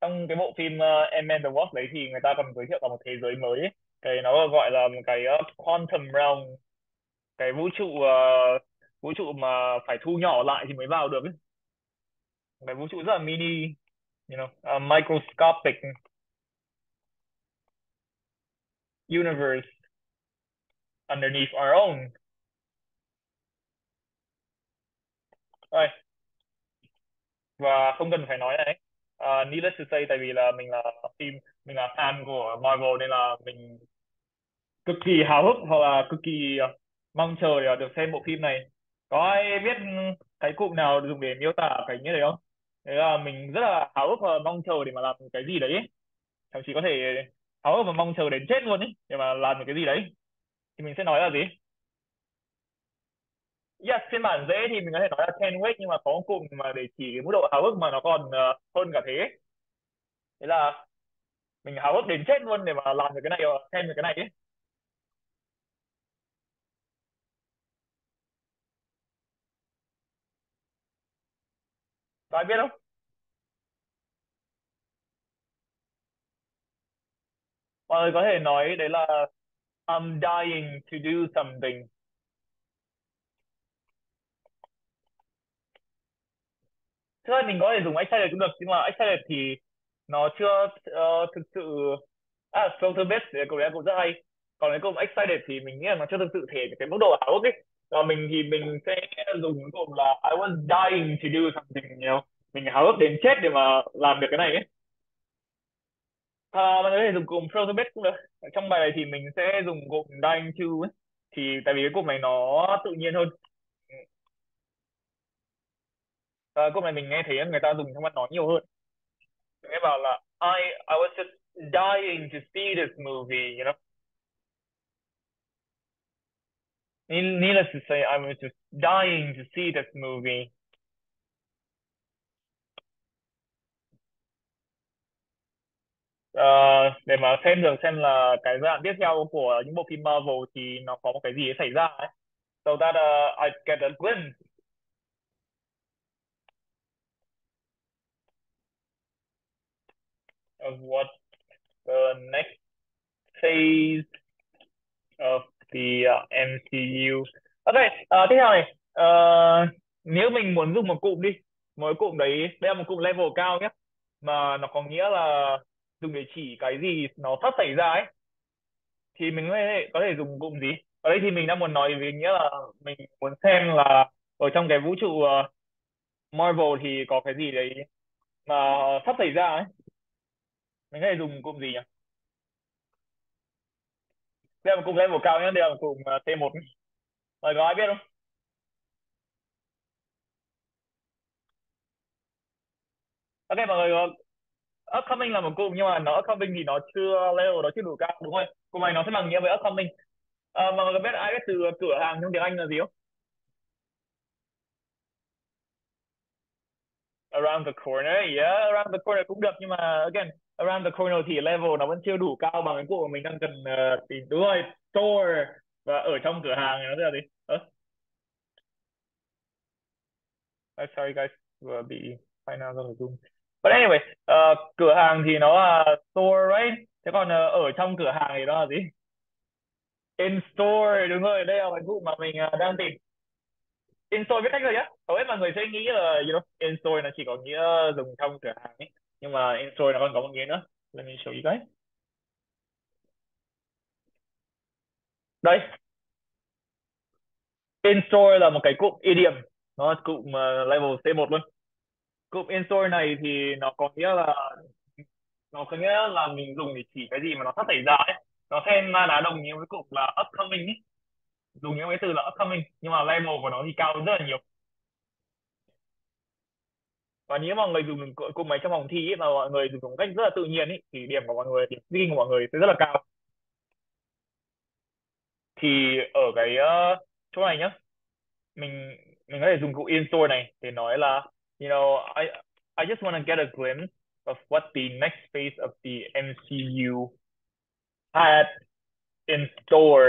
Trong cái bộ phim uh, Ant-Man the Wasp đấy thì người ta còn giới thiệu cả một thế giới mới ấy. Cái nó gọi là một cái uh, Quantum Realm cái vũ trụ uh, vũ trụ mà phải thu nhỏ lại thì mới vào được ấy. cái vũ trụ rất là mini you know uh, microscopic universe underneath our own rồi và không cần phải nói này uh, needless to say tại vì là mình là team mình là fan của Marvel nên là mình cực kỳ háo hức hoặc là cực kỳ uh, mong chờ để được xem bộ phim này. Có ai biết cái cụm nào dùng để miêu tả cảnh như thế không? Thế là mình rất là háo hức và mong chờ để mà làm cái gì đấy. Thậm chí có thể háo hức và mong chờ đến chết luôn ấy để mà làm được cái gì đấy. Thì mình sẽ nói là gì? Yes phiên bản dễ thì mình có thể nói là ten wait nhưng mà có một cụm mà để chỉ cái mức độ háo hức mà nó còn uh, hơn cả thế. Thế là mình háo hức đến chết luôn để mà làm được cái này xem được cái này ấy có ai biết không? Mọi người có thể nói đấy là I'm dying to do something. Thực ra mình có thể dùng excited cũng được nhưng mà excited thì nó chưa uh, thực sự à filter base thì câu đấy cũng rất hay. Còn cái câu excited thì mình nghĩ là nó chưa thực sự thể cái mức độ háo hức ấy và mình thì mình sẽ dùng cái cụm là I was dying to do something you know. Mình háo hức đến chết để mà làm được cái này ấy. Ờ, à, mình có thể dùng cụm frozen bed cũng được. Trong bài này thì mình sẽ dùng cụm dying to ấy. Thì tại vì cái cụm này nó tự nhiên hơn. À, cụm này mình nghe thấy người ta dùng trong văn nói nhiều hơn. Nghe bảo là I I was just dying to see this movie you know. Needless to say I was just dying to see this movie Uh, để mà xem được xem là cái giai đoạn tiếp theo của những bộ phim Marvel thì nó có một cái gì xảy ra ấy. So that uh, I get a glimpse of what the next phase of thì ờ, uh, MCU. Ok, uh, tiếp theo này, uh, nếu mình muốn dùng một cụm đi, một cụm đấy, đây là một cụm level cao nhé, mà nó có nghĩa là dùng để chỉ cái gì nó sắp xảy ra ấy, thì mình có thể, có thể dùng cụm gì? Ở đây thì mình đang muốn nói về nghĩa là mình muốn xem là ở trong cái vũ trụ uh, Marvel thì có cái gì đấy mà sắp xảy ra ấy mình có thể dùng cụm gì nhỉ đây là cùng level cao nhé đây là cùng T1 Mời có ai biết không? Ok mọi người upcoming là một cụm nhưng mà nó upcoming thì nó chưa level nó chưa đủ cao đúng không? Cụm này nó sẽ bằng nghĩa với upcoming. À, mọi người biết ai biết từ cửa hàng trong tiếng Anh là gì không? Around the corner yeah around the corner cũng được nhưng mà again around the corner thì level nó vẫn chưa đủ cao bằng cái cụ mà mình đang cần ờ, uh, tìm đúng rồi store và ở trong cửa hàng nó là gì? Uh? I'm sorry guys vừa bị final ra zoom. But anyway uh, cửa hàng thì nó là store right? Thế còn uh, ở trong cửa hàng thì nó là gì? In store đúng rồi đây là cái cụ mà mình uh, đang tìm in store biết cách rồi nhá. Hầu hết mọi người sẽ nghĩ là you know, in store nó chỉ có nghĩa dùng trong cửa hàng ấy. Nhưng mà in store nó còn có một nghĩa nữa. Let me show you guys. Đây. In store là một cái cụm idiom. Nó cụm uh, level C1 luôn. Cụm in store này thì nó có nghĩa là nó có nghĩa là mình dùng để chỉ cái gì mà nó sắp xảy ra ấy. Nó xem đá đồng nghĩa với cụm là upcoming ấy dùng những cái từ là upcoming nhưng mà level của nó thì cao rất là nhiều. Và nếu mà người dùng cùng máy trong phòng thi ấy, mà mọi người dùng một cách rất là tự nhiên ấy, thì điểm của mọi người điểm speaking của mọi người sẽ rất là cao. Thì ở cái uh, chỗ này nhá mình mình có thể dùng cụ in store này để nói là you know I I just want to get a glimpse of what the next phase of the MCU had in store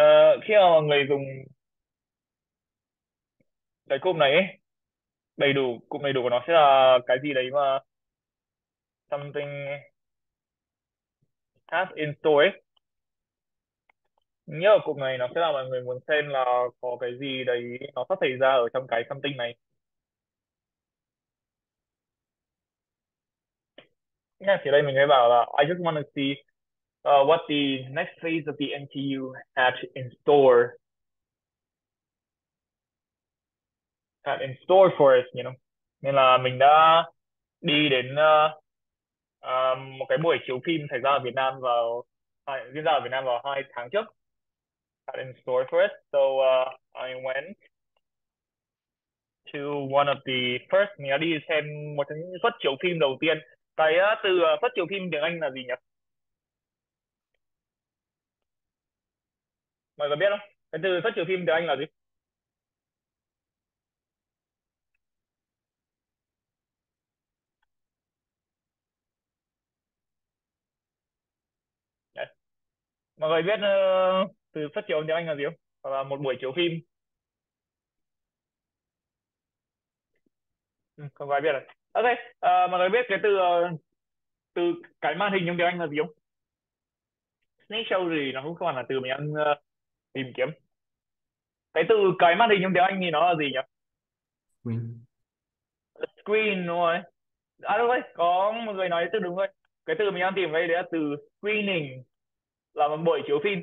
uh, khi mà mọi người dùng cái cụm này ấy, đầy đủ cụm đầy đủ của nó sẽ là cái gì đấy mà something has in store ấy. Nhớ cụm này nó sẽ là mọi người muốn xem là có cái gì đấy nó sắp xảy ra ở trong cái something này. Yeah, thì đây mình mới bảo là I just want to see uh, what the next phase of the NTU had in store had in store for us you know. Nên là mình đã đi đến uh, uh, một cái buổi chiếu phim xảy ra ở Việt Nam vào hai, diễn ra ở Việt Nam vào hai tháng trước. Had in store for us so uh, I went to one of the first. Mình đã đi xem một trong những suất chiếu phim đầu tiên. Cái uh, từ uh, suất chiếu phim tiếng Anh là gì nhỉ? Mọi người biết không? Cái từ xuất chiếu phim tiếng Anh là gì? Đấy. mọi người biết uh, từ xuất chiếu tiếng Anh là gì không? Hoặc là một buổi chiếu phim. Ừ, không ai biết rồi. Ok uh, mọi người biết cái từ uh, từ cái màn hình trong tiếng Anh là gì không? Snake show thì nó cũng không phải là từ mình ăn uh, tìm kiếm. Cái từ cái màn hình trong tiếng Anh thì nó là gì nhỉ? Screen. screen đúng rồi. À đúng rồi có một người nói từ đúng rồi. Cái từ mình đang tìm đây đấy là từ screening là một buổi chiếu phim.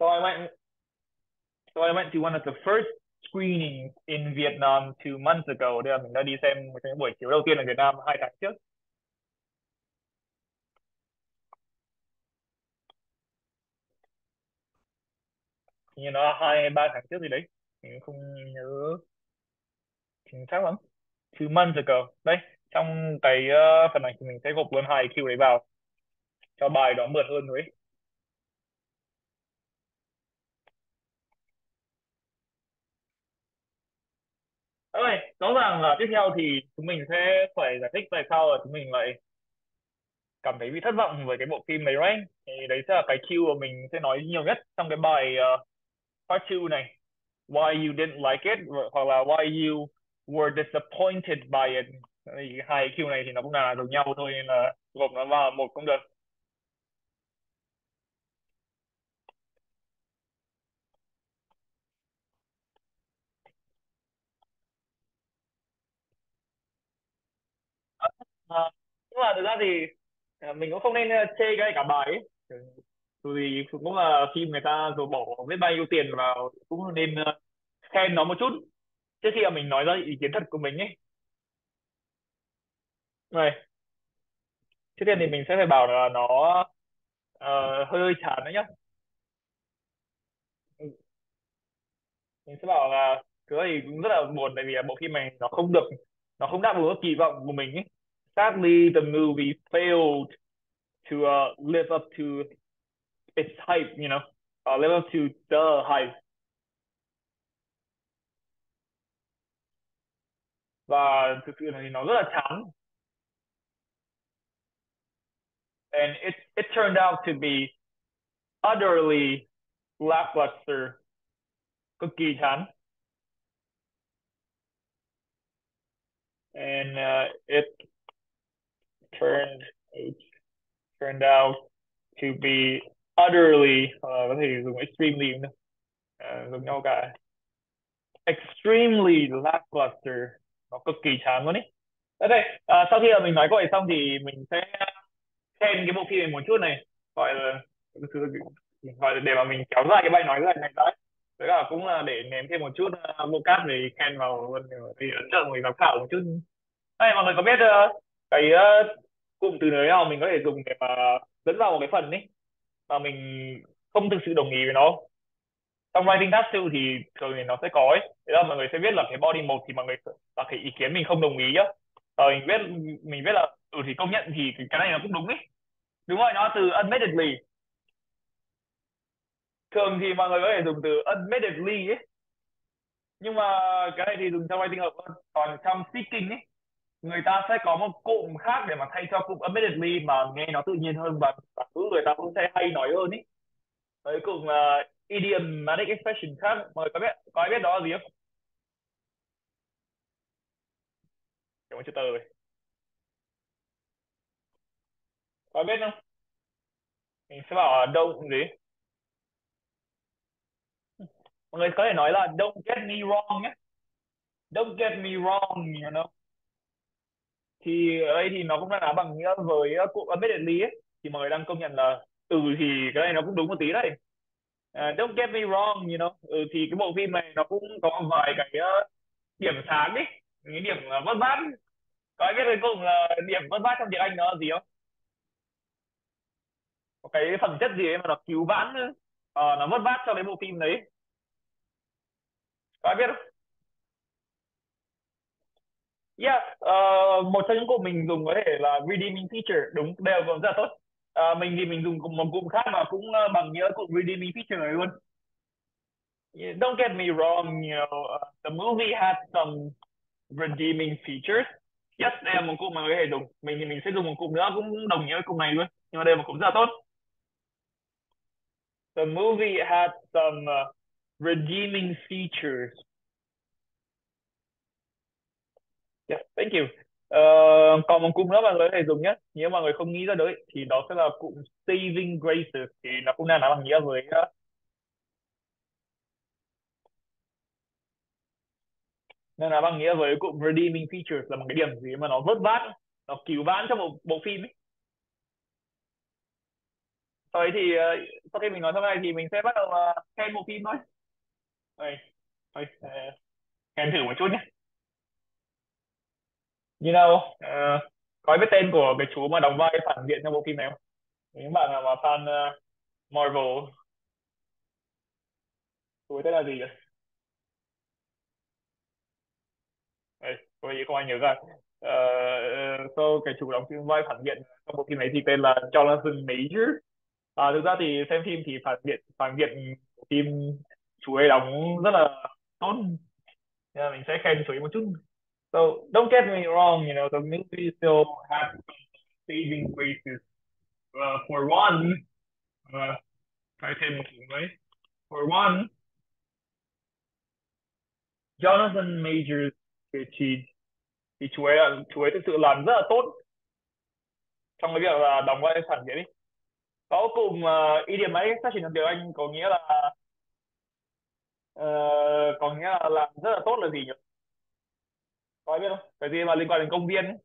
So I went so I went to one of the first screenings in Vietnam two months ago. Đây là mình đã đi xem một cái buổi chiếu đầu tiên ở Việt Nam hai tháng trước như nó hai ba tháng trước gì đấy. Mình không nhớ chính xác lắm. Two months ago. Đây trong cái uh, phần này thì mình sẽ gộp luôn hai Q đấy vào. Cho bài đó mượt hơn rồi Ok, rõ ràng là tiếp theo thì chúng mình sẽ phải giải thích tại sao là chúng mình lại cảm thấy bị thất vọng với cái bộ phim này right? Thì đấy sẽ là cái Q mà mình sẽ nói nhiều nhất trong cái bài uh, part 2 này. Why you didn't like it hoặc là why you were disappointed by it. Thì hai Q này thì nó cũng là giống nhau thôi nên là gộp nó vào một cũng được. À, nhưng mà thực ra thì à, mình cũng không nên ờ, chê cái cả bài ấy. Dù gì cũng là phim người ta rồi bỏ biết bao nhiêu tiền vào cũng nên uh, khen nó một chút trước khi mà mình nói ra ý kiến thật của mình ấy. Rồi. Trước tiên thì mình sẽ phải bảo là nó uh, hơi hơi chán đấy nhá. Ừ. Mình sẽ bảo là thứ thì cũng rất là buồn tại vì bộ phim này nó không được nó không đáp ứng kỳ vọng của mình ấy. Sadly, the movie failed to uh, live up to its hype, you know, uh, live up to the hype. Thì nó rất là chán. And it it turned out to be utterly lackluster, kỳ chán. And uh, it turned it turned out to be utterly uh, có thể dùng extremely uh, dùng nhau cả. Extremely lackluster. Nó cực kỳ chán luôn ý đây uh, sau khi là mình nói câu này xong thì mình sẽ khen cái bộ phim này một chút này. Gọi là gọi là để mà mình kéo dài cái bài nói này này đấy với cả cũng là để ném thêm một chút uh, vocab để khen vào luôn ờ, thì ấn tượng người giám khảo một chút. Đây mọi người có biết uh, cái uh, cụm từ đấy nào mình có thể dùng để mà dẫn vào một cái phần ấy? Mà mình không thực sự đồng ý với nó. Trong writing task 2 thì thường thì nó sẽ có ấy. Thế là mọi người sẽ viết là cái body một thì mọi người là cái ý kiến mình không đồng ý nhá rồi ờ, mình viết mình viết là ừ thì công nhận thì cái này nó cũng đúng ấy. Đúng rồi, nó từ admittedly. Thường thì mọi người có thể dùng từ admittedly ấy. Nhưng mà cái này thì dùng trong writing hợp hơn, còn trong speaking ấy người ta sẽ có một cụm khác để mà thay cho cụm admittedly mà nghe nó tự nhiên hơn và cả ngữ người ta cũng sẽ hay nói hơn ý. Với cụm uh, idiomatic expression khác mời có biết có ai biết đó là gì không? Kiểu một chữ tờ rồi. Có ai biết không? Mình sẽ bảo là don't gì mọi người có thể nói là don't get me wrong nhé. Don't get me wrong you know thì ở đây thì nó cũng đã bằng nghĩa với ờ, cụm admittedly ờ, ấy. Thì mọi người đang công nhận là ừ thì cái này nó cũng đúng một tí đấy. Uh, don't get me wrong you know. Ừ, thì cái bộ phim này nó cũng có vài cái uh, điểm sáng ấy. Những điểm uh, vất vát có ai biết cuối cùng là điểm vất vát trong tiếng Anh nó là gì không? Có cái phẩm chất gì ấy mà nó cứu vãn uh, nó vất vát cho cái bộ phim đấy? Có ai biết không? Yeah, uh, một trong những cụm mình dùng có thể là redeeming feature, đúng, đều còn rất là tốt. Uh, mình thì mình dùng một cụm khác mà cũng uh, bằng nghĩa cụm redeeming feature này luôn. Yeah, don't get me wrong, you know, uh, the movie had some redeeming features. Yes, đây là một cụm mà có thể dùng. Mình thì mình sẽ dùng một cụm nữa cũng đồng nghĩa với cụm này luôn. Nhưng mà đây là một cụm rất là tốt. The movie had some uh, redeeming features. Yeah, thank you. Uh, còn một cụm nữa mà người có thể dùng nhé. Nếu mà người không nghĩ ra đấy thì đó sẽ là cụm saving graces thì nó cũng đang nói bằng nghĩa với uh, nên là bằng nghĩa với cụm redeeming features là một cái điểm gì mà nó vớt vát nó cứu vãn cho một bộ phim ấy sau đấy thì uh, sau khi mình nói xong này thì mình sẽ bắt đầu ờ, uh, khen bộ phim thôi đây, đây uh, khen thử một chút nhé you know uh, có biết tên của cái chú mà đóng vai phản diện trong bộ phim này không? Những bạn nào mà fan uh, Marvel? Chú ấy tên là gì vậy Đây, có gì không ai nhớ ra. Ờ, ờ, uh, so cái chủ đóng phim vai phản diện trong bộ phim này thì tên là Jonathan Major. À, thực ra thì xem phim thì phản diện phản diện của phim chú ấy đóng rất là tốt. Nên là mình sẽ khen chú ấy một chút so don't get me wrong you know the movie still has saving graces. Uh, for one uh, phải thêm một for one Jonathan Majors thì thì chú ấy là chú ấy thực sự làm rất là tốt. Trong cái việc là đóng vai phản diện ấy. Có cùng uh, điểm ấy phát triển tiếng Anh có nghĩa là uh, có nghĩa là làm rất là tốt là gì nhỉ? Có ai biết không? Cái gì mà liên quan đến công viên ấy?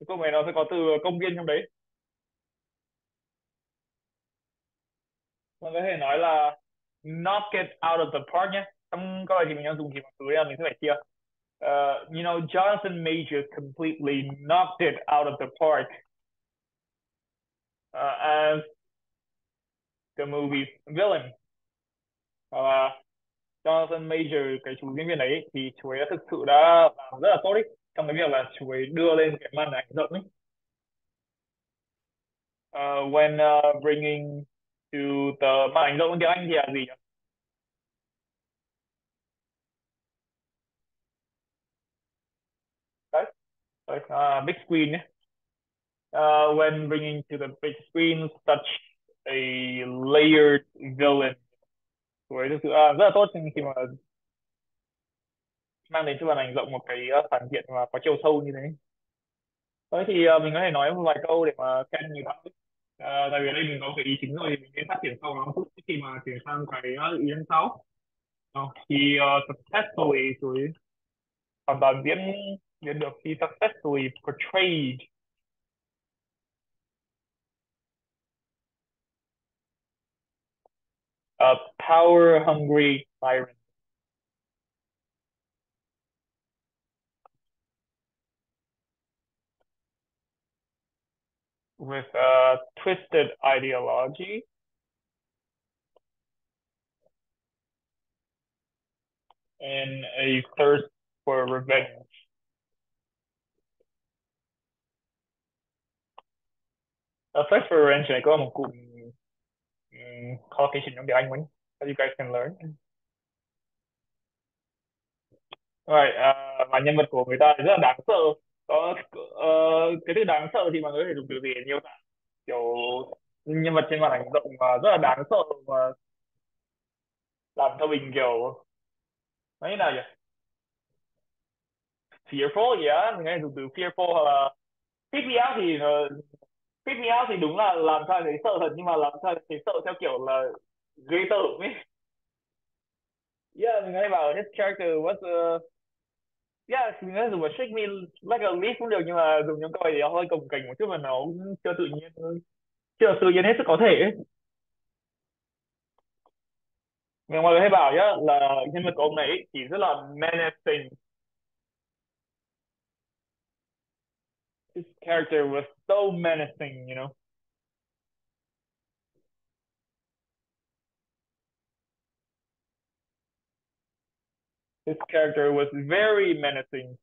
Cái câu này nó sẽ có từ công viên trong đấy. Mình có thể nói là knock it out of the park nhé. Trong câu này thì mình đang dùng chỉ từ đây mình sẽ phải chia. Uh, you know Jonathan Major completely knocked it out of the park. Uh, as the movie's villain. Uh, Jonathan Major cái chú diễn viên ấy thì chú ấy đã thực sự đã làm rất là tốt đấy trong cái việc là chú ấy đưa lên cái màn ảnh rộng ấy uh, when uh, bringing to the màn ảnh rộng tiếng Anh thì là gì nhỉ? Đấy, Đấy uh, big screen nhé. Uh, when bringing to the big screen such a layered villain. Với thực sự à, rất là tốt. Khi mà mang đến cho màn ảnh rộng một cái à, phản diện mà có chiều sâu như thế. Thế thì uh, mình có thể nói một vài câu để mà khen người ta uh, à, tại vì đây mình có cái ý chính rồi thì mình nên phát triển sau nó một chút. Khi mà chuyển sang cái ý đằng sau. Uh, thì uh, successfully rồi hoàn toàn diễn diễn được thì successfully portrayed a power hungry tyrant with a twisted ideology and a thirst for revenge. A thirst for revenge này có một cụm um, collocation trong tiếng Anh muốn that you guys can learn. Right, uh, và nhân vật của người ta rất là đáng sợ. Có uh, cái từ đáng sợ thì mọi người có thể dùng từ gì để miêu tả? Kiểu nhân vật trên màn ảnh rộng mà rất là đáng sợ mà làm cho mình kiểu nói như nào nhỉ? Fearful yeah mình có thể dùng từ fearful hoặc là freak me out thì uh, pick me out thì đúng là làm cho thấy sợ thật nhưng mà làm cho thấy sợ theo kiểu là ghê tởm ấy yeah mình có thể bảo his character was uh, yeah mình nó dùng mà shake me like a leaf cũng được nhưng mà dùng những câu này thì nó hơi cồng kềnh một chút mà nó cũng chưa tự nhiên ờ, chưa tự nhiên hết sức có thể ấy. mình mọi người hay bảo nhá là nhân vật của ông này ấy, thì rất là menacing character was so menacing you know? His character was very menacing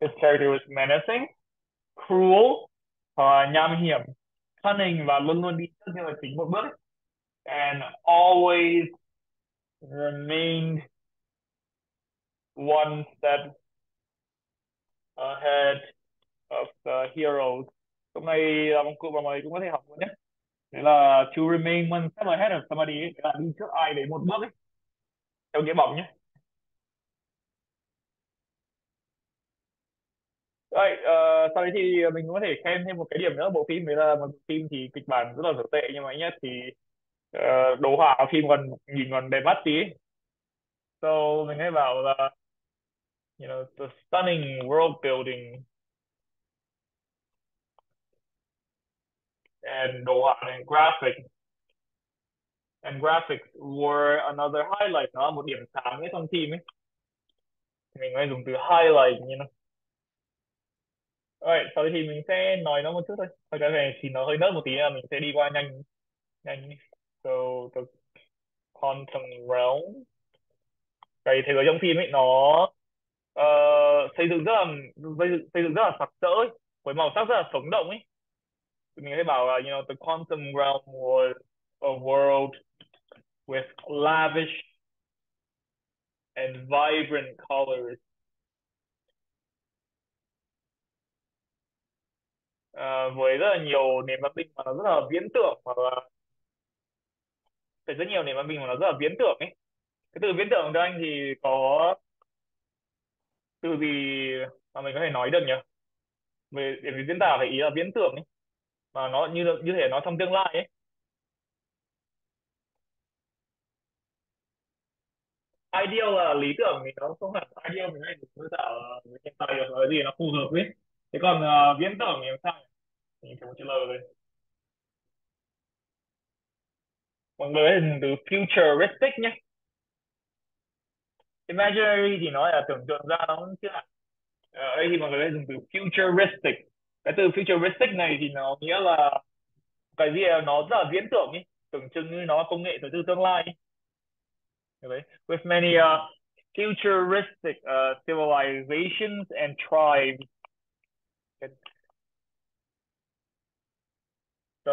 his character was menacing cruel họ nham hiểm. Cunning và luôn luôn đi trước nhưng mà chính một bước ấy. and always remained one step ahead of the heroes. Hôm nay là một cụ mà mọi người cũng có thể học luôn nhé. Đấy là to remain one step ahead of somebody ấy, là đi trước ai đấy một bước ấy. Theo nghĩa bóng nhé. Vậy uh, sau đấy thì mình cũng có thể khen thêm một cái điểm nữa. Bộ phim đấy là một bộ phim thì kịch bản rất là dở tệ nhưng mà nhất thì uh, đồ họa phim còn nhìn còn đẹp mắt tí. So mình hay bảo là you know the stunning world building. And đồ họa and graphic and graphics were another highlight. Đó một điểm sáng ấy trong phim ấy. Mình hay dùng từ highlight you know rồi, sau đây thì mình sẽ nói nó một chút thôi. Thôi cái này thì nó hơi nớt một tí là mình sẽ đi qua nhanh nhanh. So the quantum realm. Cái thế giới trong phim ấy nó uh, xây dựng rất là xây dựng, xây dựng rất là sặc sỡ ấy, với màu sắc rất là sống động ấy. Thì mình sẽ bảo là you know the quantum realm was a world with lavish and vibrant colors uh, với rất là nhiều nền văn minh mà nó rất là viễn tưởng hoặc là phải rất nhiều nền văn minh mà nó rất là viễn tưởng ấy. Cái từ viễn tưởng cho anh thì có từ gì mà mình có thể nói được nhỉ? Về để mình diễn tả về ý là viễn tưởng ấy mà nó như như thể nó trong tương lai ấy. Ideal là lý tưởng thì nó không hẳn ideal mình hay được mô tả hiện tại được cái gì nó phù hợp ấy. Thế còn uh, viễn tưởng thì làm sao mình thêm một chữ L rồi mọi người hãy dùng từ futuristic nhé imaginary thì nó là tưởng tượng ra nó cũng chưa ở đây thì mọi người hãy dùng từ futuristic cái từ futuristic này thì nó nghĩa là cái gì à, nó rất là viễn tưởng ấy tưởng chừng như nó công nghệ tới từ tương lai ấy. Okay. With many uh, futuristic uh, civilizations and tribes. So,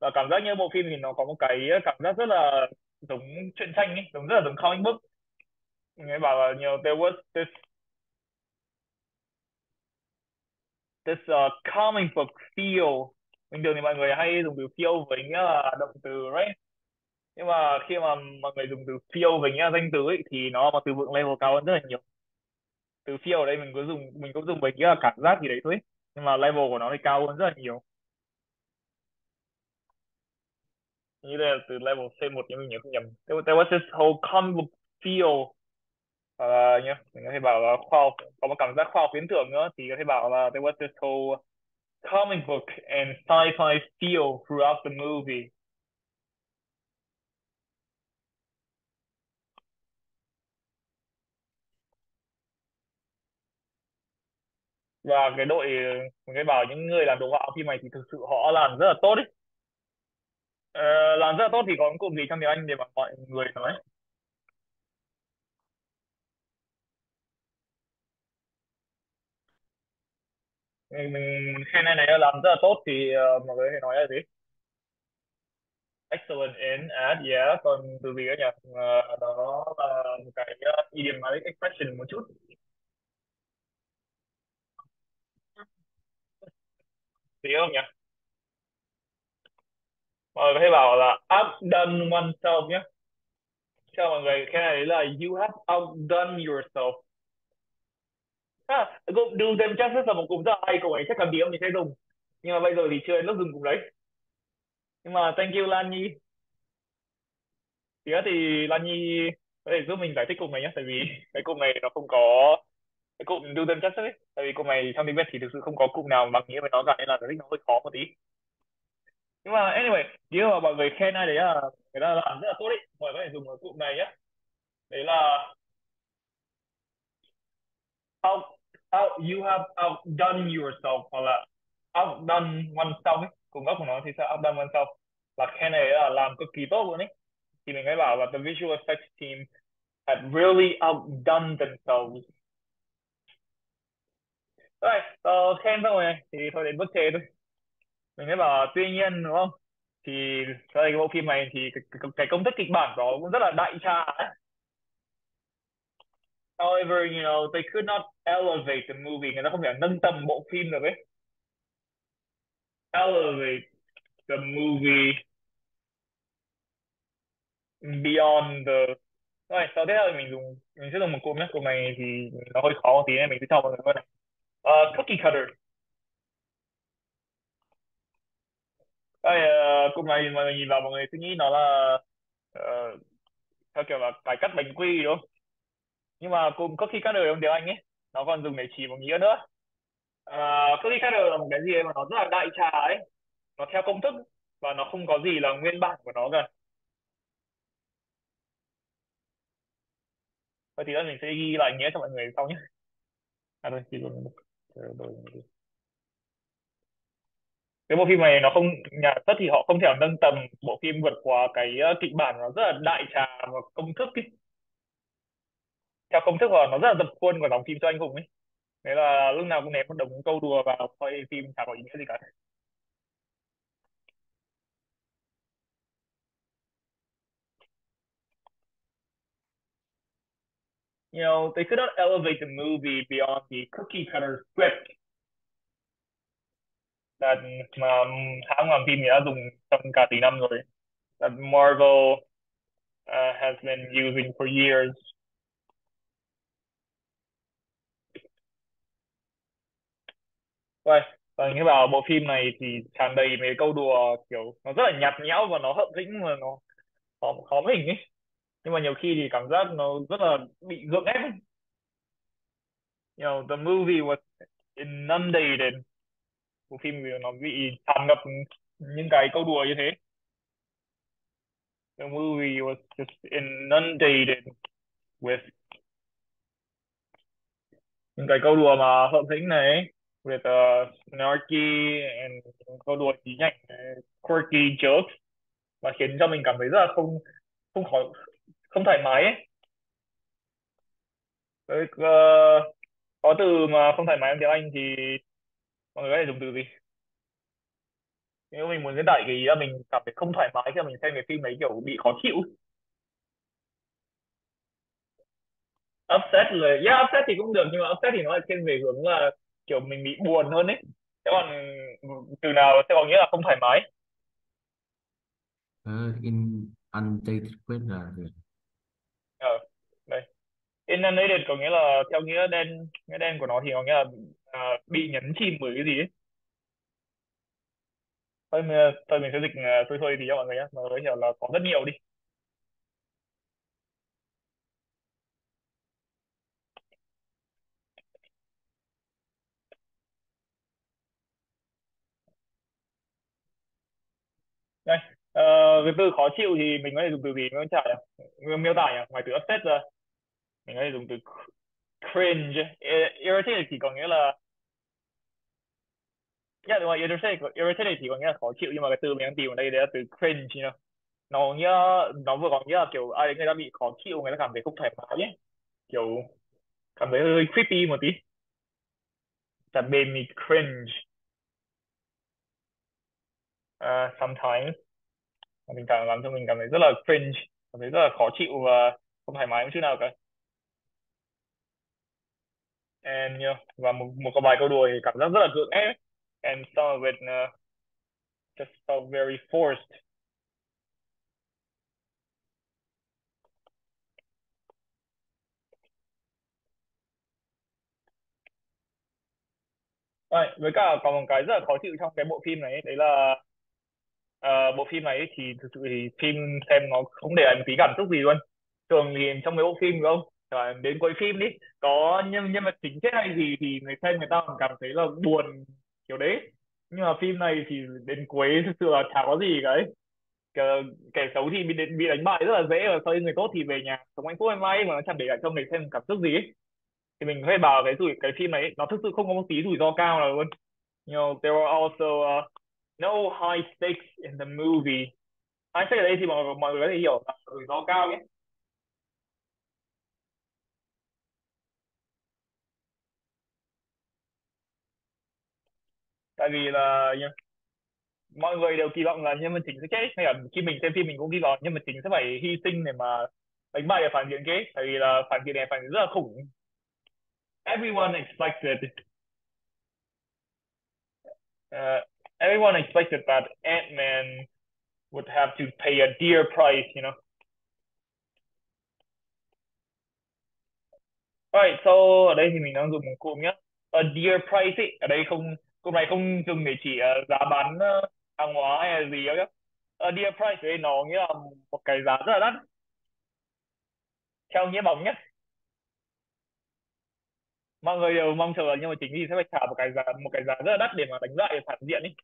và cảm giác như bộ phim thì nó có một cái ờ, cảm giác rất là giống truyện tranh ấy, giống rất là giống comic book. Nghe bảo là nhiều there was this this uh, comic book feel. Bình thường thì mọi người hay dùng từ feel với nghĩa là động từ right? Nhưng mà khi mà mọi người dùng từ feel với nghĩa là danh từ ấy thì nó là một từ vựng level cao hơn rất là nhiều. Từ feel ở đây mình có dùng mình cũng dùng với nghĩa là cảm giác gì đấy thôi. Nhưng mà level của nó thì cao hơn rất là nhiều. Như đây là từ level C1 nhưng mình nhớ không nhầm. There, there was this whole comic book feel. Uh, nhá mình có thể bảo là khoa học có một cảm giác khoa học viễn tưởng nữa. Thì có thể bảo là there was this whole comic book and sci-fi feel throughout the movie. Và cái đội mình cái bảo những người làm đồ họa phim này thì thực sự họ làm rất là tốt đấy Ờ, làm rất là tốt thì có cụm gì trong tiếng Anh để mà mọi người nói? Mình, mình khen này này làm rất là tốt thì uh, mọi người có thể nói là gì? Excellent in at yeah. Còn từ gì nữa nhỉ? Uh, đó là một cái uh, idiomatic expression một chút. Gì không nhỉ? Mọi người có thể bảo là outdone oneself nhé. Cho mọi người cái này là you have outdone yourself. À, cụm do them justice là một cụm rất hay cụm ấy chắc cần điểm mình sẽ dùng. Nhưng mà bây giờ thì chưa đến lúc dùng cụm đấy. Nhưng mà thank you Lan Nhi. Thì thì Lan Nhi có thể giúp mình giải thích cụm này nhé tại vì cái cụm này nó không có cái cụm do them justice ấy. Tại vì cụm này trong tiếng Việt thì thực sự không có cụm nào bằng nghĩa với nó cả nên là giải thích nó hơi khó một tí nhưng mà anyway nếu mà mọi người khen ai đấy là người ta làm rất là tốt đấy. Mọi người có thể dùng cái cụm này nhé đấy là out out you have outdone yourself hoặc là outdone oneself ấy. Cùng gốc của nó thì sẽ outdone oneself là khen này là làm cực kỳ tốt luôn ấy. Thì mình mới bảo là the visual effects team had really outdone themselves. Rồi uh, khen xong rồi thì thôi đến bước chê thôi mình mới bảo tuy nhiên đúng không thì đây cái bộ phim này thì cái, cái, cái công thức kịch bản đó cũng rất là đại trà ấy. However, you know, they could not elevate the movie. Người ta không thể nâng tầm bộ phim được ấy. Elevate the movie beyond the rồi sau thế là mình dùng mình sẽ dùng một cụm nhé cụm này thì nó hơi khó một tí nên mình sẽ cho mọi người luôn này uh, cookie cutter đây uh, ờ, cụm này mọi người nhìn vào mọi người suy nghĩ nó là uh, theo kiểu là cải cắt bánh quy đúng không nhưng mà cụm cắt đời ông tiếng Anh ấy nó còn dùng để chỉ một nghĩa nữa uh, cắt đường là một cái gì mà nó rất là đại trà ấy nó theo công thức và nó không có gì là nguyên bản của nó cả Vậy thì mình sẽ ghi lại nghĩa cho mọi người sau nhé. À đây, ghi luôn. Cái bộ phim này nó không nhà xuất thì họ không thể nâng tầm bộ phim vượt qua cái ờ, kịch bản nó rất là đại trà và công thức ấy. Theo công thức và nó rất là dập khuôn của dòng phim cho anh hùng ấy. Thế là lúc nào cũng ném một đống câu đùa vào coi phim chả có ý nghĩa gì cả. you know, they could not elevate the movie beyond the cookie cutter script là mà hãng làm phim đã dùng trong cả tỷ năm rồi. That Marvel uh, has been using for years. Vậy, và như bảo bộ phim này thì tràn đầy mấy câu đùa kiểu nó rất là nhạt nhẽo và nó hấp hĩnh mà nó khó khó mình ấy. Nhưng mà nhiều khi thì cảm giác nó rất là bị gượng ép you know the movie was inundated bộ phim nó bị tràn ngập những cái câu đùa như thế. The movie was just inundated with những cái câu đùa mà hợm hĩnh này with uh, snarky and câu đùa nhí nhảnh quirky jokes và khiến cho mình cảm thấy rất là không không khỏi không thoải mái ấy. Đấy, uh, ờ, có từ mà không thoải mái trong tiếng Anh thì mọi người có thể dùng từ gì? Nếu mình muốn diễn tả cái ý là mình cảm thấy không thoải mái khi mình xem cái phim ấy kiểu bị khó chịu upset là yeah upset thì cũng được nhưng mà upset thì nó là thiên về hướng là kiểu mình bị buồn hơn ấy. Thế còn từ nào sẽ có nghĩa là không thoải mái? Uh, in undated là ờ đây. Inundated có nghĩa là theo nghĩa đen nghĩa đen của nó thì có nghĩa là À, bị nhấn chìm bởi cái gì ấy? Thôi mình, à, thôi mình sẽ dịch à, thôi xuôi xuôi thì cho mọi người nhé mọi người hiểu là có rất nhiều đi. Đây ờ, uh, cái từ khó chịu thì mình có thể dùng từ gì? Mới trả nhỉ? Miêu tả nhỉ? Ngoài từ upset ra. Mình có thể dùng từ cringe. Irritated thì có nghĩa là Yeah, đúng rồi, irritated, irritated thì có nghĩa là khó chịu nhưng mà cái từ mình đang tìm ở đây là từ cringe you know? nó nghĩa nó vừa có nghĩa là kiểu ai đấy người ta bị khó chịu người ta cảm thấy không thoải mái ấy. Kiểu cảm thấy hơi creepy một tí. That made me cringe. Uh, sometimes. Mình cảm làm cho mình cảm thấy rất là cringe cảm thấy rất là khó chịu và không thoải mái một chút nào cả. And you know, và một một cái bài câu đùa thì cảm giác rất là gượng ép and some of it uh, just felt very forced. Rồi, với cả còn một cái rất là khó chịu trong cái bộ phim này đấy là uh, bộ phim này ấy thì thực sự thì phim xem nó không để lại một tí cảm xúc gì luôn. Thường thì trong mấy bộ phim đúng không? Ờ, đến cuối phim đi có nhân nhân vật chính chết hay gì thì người xem người ta còn cảm thấy là buồn kiểu đấy. Nhưng mà phim này thì đến cuối thực sự là chả có gì cả ấy. Kẻ, kẻ xấu thì bị bị đánh bại rất là dễ và sau người tốt thì về nhà sống hạnh phúc may may mà nó chẳng để lại cho người xem cảm xúc gì ấy. thì mình hay bảo cái rủi cái phim này nó thực sự không có một tí rủi ro cao nào luôn. You know there were also uh, no high stakes in the movie. High stakes ở đây thì mọi mọi người có thể hiểu là rủi ro cao nhé. Tại vì là mọi người đều kỳ vọng là nhân vật chính sẽ chết hay là khi mình xem phim mình cũng kỳ vọng nhân vật chính sẽ phải hy sinh để mà đánh bại phản diện kia tại vì là phản diện này phản diện rất là khủng. Everyone expected uh, everyone expected that Ant-Man would have to pay a dear price you know. Alright, so ở đây thì mình đang dùng một cụm nhé. A dear price ấy, ở đây không cụm này không dừng để chỉ uh, giá bán uh, hàng hóa hay là gì đâu nhá ờ, uh, dear price đây nó nghĩa là một cái giá rất là đắt. Theo nghĩa bóng nhất Mọi người đều mong chờ là nhưng mà chính vì sẽ phải trả một cái giá một cái giá rất là đắt để mà đánh lại phản diện ấy.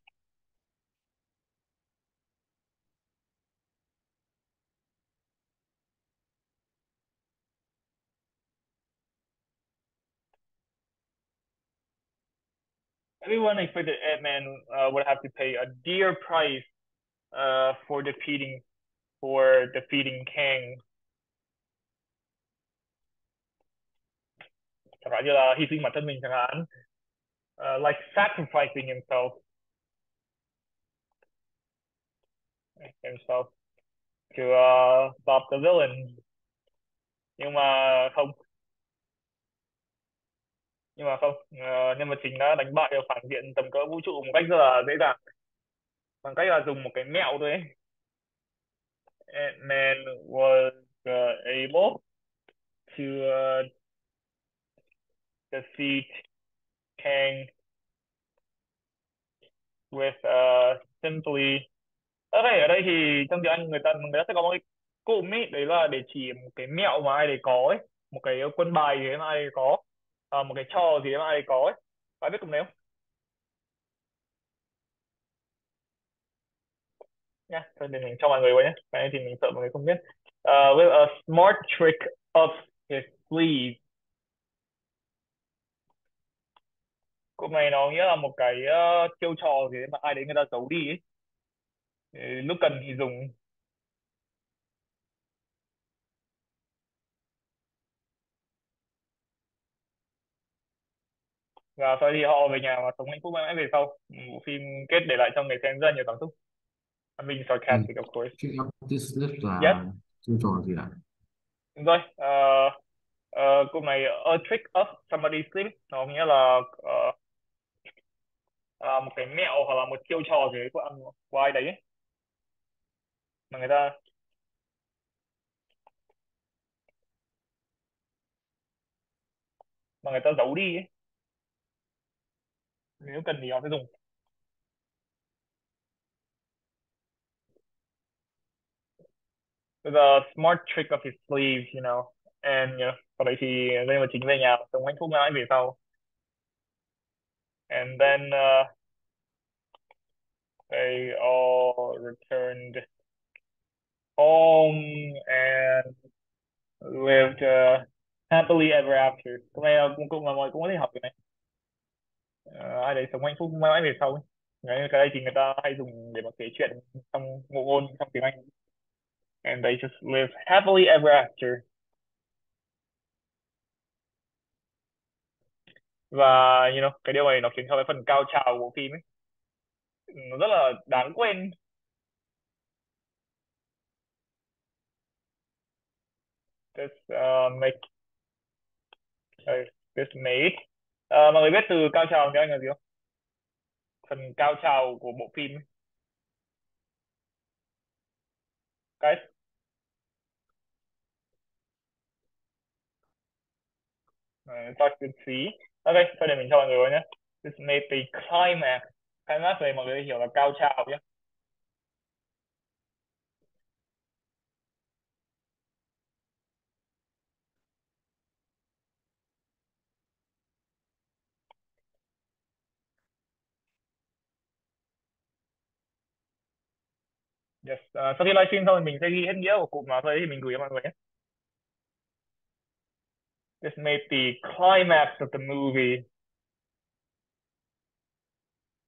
Everyone expected Ant-Man uh, would have to pay a dear price uh, for defeating for defeating Kang. Chẳng là hy sinh bản thân. Uh, like sacrificing himself. Himself to uh, stop the villain. Nhưng mà không, nhưng mà không uh, nhân vật chính đã đánh bại được phản diện tầm cỡ vũ trụ một cách rất là dễ dàng. Bằng cách là dùng một cái mẹo thôi ấy. Ant-Man was uh, able to uh, defeat Kang with uh, simply. Ở đây ở đây thì trong tiếng Anh người ta người ta sẽ có một cái cụm ấy đấy là để chỉ một cái mẹo mà ai để có ấy một cái quân bài gì mà ai để có à, một cái trò gì mà ai có ấy? Bạn biết cùng nếu nha thôi để mình cho mọi người vào nhé cái này thì mình sợ mọi người không biết. Uh, with a smart trick up his sleeve. Cụm này nó nghĩa là một cái uh, chiêu trò gì mà ai đấy người ta giấu đi ấy. Lúc cần thì dùng. Và sau khi họ về nhà và sống hạnh phúc mãi mãi về sau bộ phim kết để lại cho người xem rất là nhiều cảm xúc I'm being sarcastic of course up this slip là Yes. chiêu trò gì ạ? đúng rồi uh, uh, câu này a trick up somebody's sleeve nó nghĩa là uh, uh, một cái mẹo hoặc là một chiêu trò gì đấy của, của ai đấy ấy. mà người ta mà người ta giấu đi ấy. Nếu cần thì họ sẽ dùng. A smart trick up his sleeve you know and you know, sau đấy thì vào chính về nhà sống hạnh phúc mãi về sau. And then uh, they all returned home and lived uh, happily ever after. Cái này cũng cũng là mọi cũng có thể học cái này Ờ, ai đấy sống hạnh phúc mãi mãi về sau ấy. Đấy, cái đây thì người ta hay dùng để mà kể chuyện trong ngụ ngôn trong tiếng Anh. And they just live happily ever after. Và you know cái điều này nó khiến cho cái phần cao trào của bộ phim ấy nó rất là đáng quên. This uh, make uh, this made à, mọi người biết từ cao trào tiếng Anh là gì không? Phần cao trào của bộ phim ấy. Guys uh, start with C ok thôi để mình cho mọi người nhé. This may be climax. Climax này mọi người hiểu là cao trào nhé. Yes. Ờ, sau khi livestream xong thì mình sẽ ghi hết nghĩa của cụm nào thôi thì mình gửi cho mọi người nhé. This made the climax of the movie.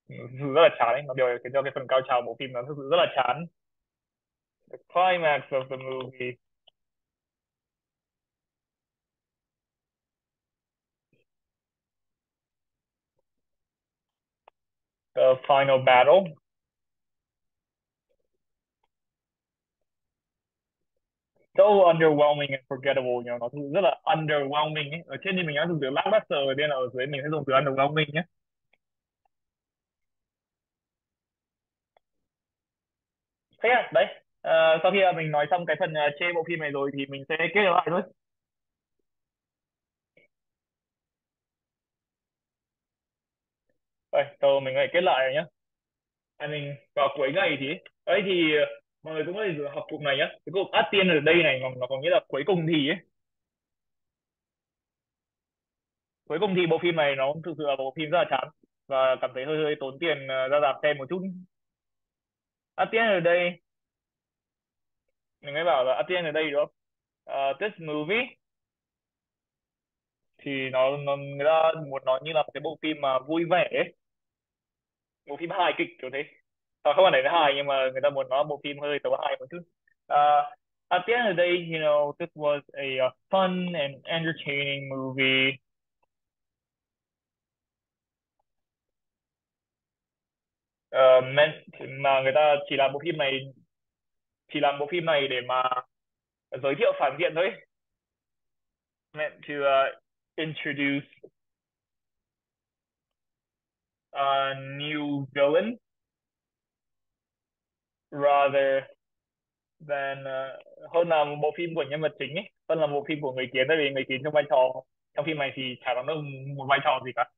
Sự rất là chán ấy nó điều khiến cho cái phần cao trào bộ phim nó thực sự rất là chán. The climax of the movie. The final battle. So underwhelming and forgettable you know, nó thực sự rất là underwhelming ấy. ở trên thì mình đã dùng từ lackluster ở bên ở dưới mình sẽ dùng từ underwhelming nhé. Thế à đấy. À, sau khi mình nói xong cái phần ờ, chê bộ phim này rồi thì mình sẽ kết lại thôi. Rồi, tôi mình phải kết lại rồi nhé. À, mình vào cuối ngày thì ấy. Thì ờ, mọi người cũng có thể học cụm này nhá. Cái cụm át tiên ở đây này nó, nó có nghĩa là cuối cùng thì ấy. Cuối cùng thì bộ phim này nó thực sự là bộ phim rất là chán và cảm thấy hơi hơi tốn tiền ờ, ra rạp xem một chút. át tiên ở đây mình mới bảo là át tiên ở đây đúng không? Ờ, uh, this movie thì nó, nó người ta muốn nói như là một cái bộ phim mà vui vẻ ấy. bộ phim hài kịch kiểu thế à, không phải là hài nhưng mà người ta muốn nói bộ phim hơi tấu hài một chút. Uh, at the end of the day you know this was a, a fun and entertaining movie. Ờ, uh, meant mà người ta chỉ làm bộ phim này chỉ làm bộ phim này để mà giới thiệu phản diện thôi. Meant to uh, introduce a new villain rather than uh, hơn là một bộ phim của nhân vật chính ấy. Hơn là một phim của người kiến tại vì người kiến trong vai trò trong phim này thì chả có được một vai trò gì cả.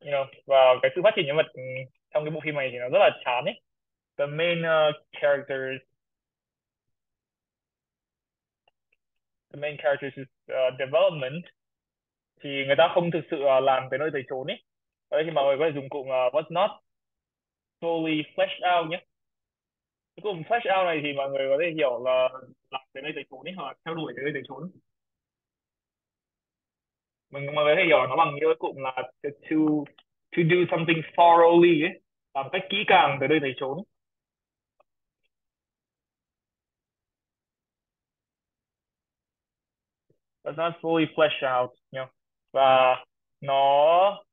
You know và cái sự phát triển nhân vật trong cái bộ phim này thì nó rất là chán ấy. The main uh, characters the main characters uh, development. Thì người ta không thực sự uh, làm tới nơi tới chốn ấy. Ở đây thì mọi người có thể dùng cụm uh, was not fully fleshed out nhé cái cụm out này thì mọi người có thể hiểu là làm từ nơi tới chốn ấy hoặc theo đuổi từ nơi tới chốn mình. Mọi người có thể hiểu nó bằng như cái cụm là to to do something thoroughly ấy làm cách kỹ càng tới nơi tới chốn But not fully fleshed out you know? và nó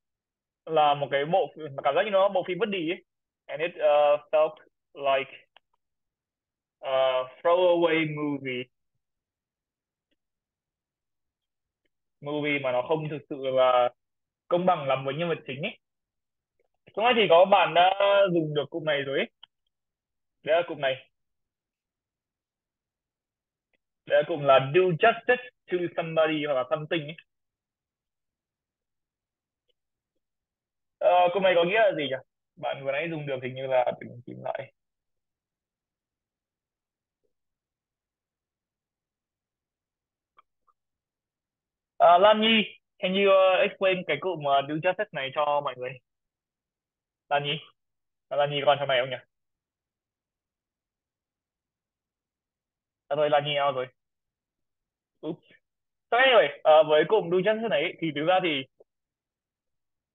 là một cái bộ cảm giác như nó bộ phim vứt đi ấy. And it uh, felt like uh, throwaway movie. Movie mà nó không thực sự là công bằng lắm với nhân vật chính ấy. Chúng ta thì có bạn đã dùng được cụm này rồi ấy. Đấy là cụm này. Đấy là cụm là do justice to somebody hoặc là something ấy. Ờ, cụm này có nghĩa là gì nhỉ? Bạn vừa nãy dùng được hình như là mình tìm lại. Uh, Lan Nhi, can you uh, explain cái cụm uh, do justice này cho mọi người? Lan Nhi, ờ, Lan Nhi còn trong này không nhỉ? À, rồi Lan Nhi out rồi. Oops. So anyway, uh, với cụm do justice này thì thực ra thì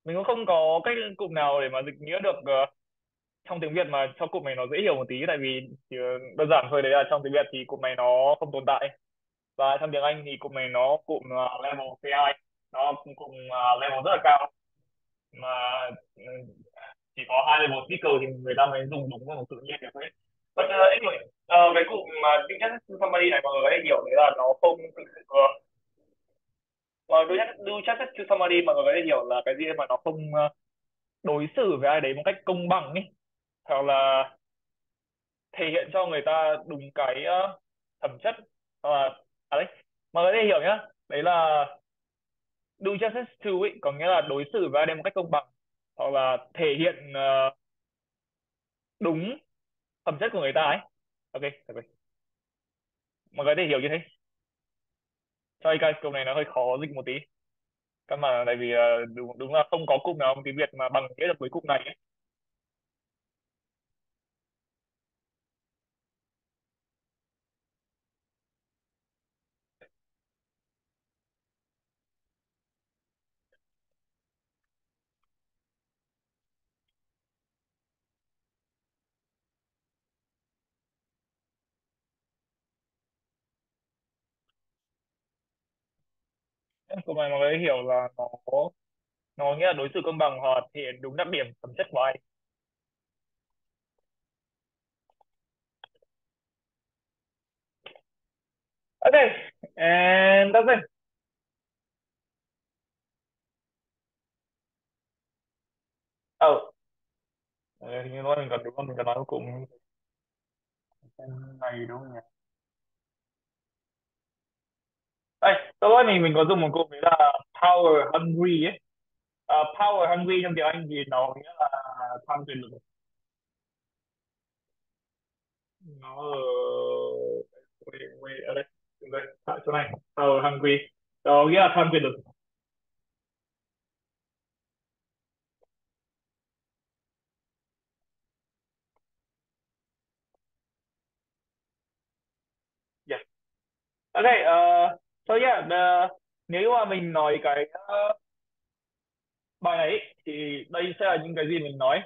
mình cũng không có cách cụm nào để mà dịch nghĩa được uh, trong tiếng Việt mà cho cụm này nó dễ hiểu một tí tại vì chỉ đơn giản thôi đấy là trong tiếng Việt thì cụm này nó không tồn tại và trong tiếng Anh thì cụm này nó cụm uh, level AI nó cụm uh, level rất là cao. Mà ừ, chỉ có hai level speaker thì người ta mới dùng đúng một tự nhiên được hết But uh, anyway, uh, cái cụm mà uh, Digest Somebody này mọi người có thể hiểu đấy là nó không thực sự uh, và đối chất do justice to somebody mọi người có thể hiểu là cái gì mà nó không đối xử với ai đấy một cách công bằng ấy. Hoặc là thể hiện cho người ta đúng cái uh, thẩm chất hoặc là à đấy mà người hiểu nhá đấy là do justice to ấy có nghĩa là đối xử với ai đấy một cách công bằng hoặc là thể hiện uh, đúng phẩm chất của người ta ấy ok ok mọi người thể hiểu như thế Sorry guys, câu này nó hơi khó dịch một tí. Căn mà tại vì uh, đúng, đúng là không có cụm nào tiếng Việt mà bằng nghĩa được với cụm này ấy. Câu này mọi người hiểu là nó nó nghĩa là đối xử công bằng hoặc thể hiện đúng đặc điểm phẩm chất của anh. Okay and that's it. Oh. Ờ, hình như nói mình cần đúng không? Mình cần nói cuối cùng này đúng không nhỉ? Đây tôi nói mình mình có dùng một cụm đấy là power hungry ấy. À, power hungry trong tiếng Anh thì nó nghĩa là tham quyền lực. Nó ở wait, wait, ở đây đây tại chỗ này power hungry. Đó nghĩa là tham quyền lực. Yeah. ok uh, so yeah the, nếu mà mình nói cái uh, bài này ý, thì đây sẽ là những cái gì mình nói.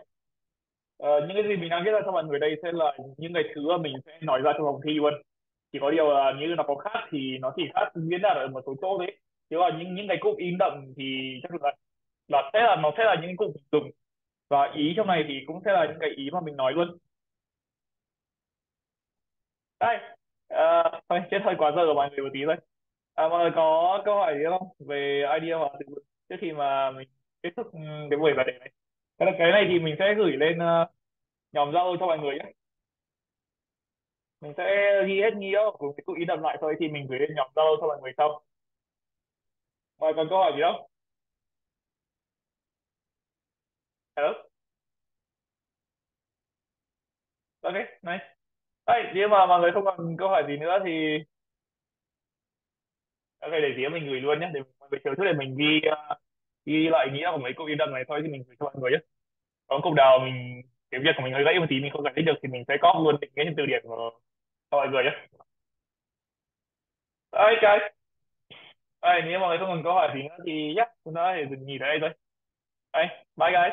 Ờ, những cái gì mình đang viết ra cho mọi người đây sẽ là những cái thứ mà mình sẽ nói ra trong phòng thi luôn. Chỉ có điều là như nó có khác thì nó chỉ khác diễn đạt ở một số chỗ đấy chứ là những những cái cụm in đậm thì chắc là là sẽ là nó sẽ là những cụm mình dùng. Và ý trong này thì cũng sẽ là những cái ý mà mình nói luôn. Đây à, thôi chết hơi quá giờ rồi mọi người một tí thôi à, mọi người có câu hỏi gì không? Về idea hoặc từ vựng trước khi mà mình kết thúc ừ, cái buổi bài đề này. Cái cái này thì mình sẽ gửi lên uh, nhóm Zalo cho mọi người nhé. Mình sẽ ghi hết nghĩa của cái cụ ý đọc lại thôi thì mình gửi lên nhóm Zalo cho mọi người sau. Mọi còn câu hỏi gì không? Hello? Ok nice. Đấy, nếu mà mọi người không còn câu hỏi gì nữa thì ok để tí mình gửi luôn nhé để mọi người chờ trước để mình ghi uh, ghi lại nghĩa của mấy câu yên đậm này thôi thì mình gửi cho mọi người nhé còn câu đầu mình cái việc của mình hơi gãy một tí mình không giải thích được thì mình sẽ có luôn định nghĩa trên từ điển của cho mọi người nhé ok, guys nếu mọi người không còn câu hỏi gì nữa thì yeah chúng ta thì dừng nghỉ tại đây thôi. Ok, bye guys.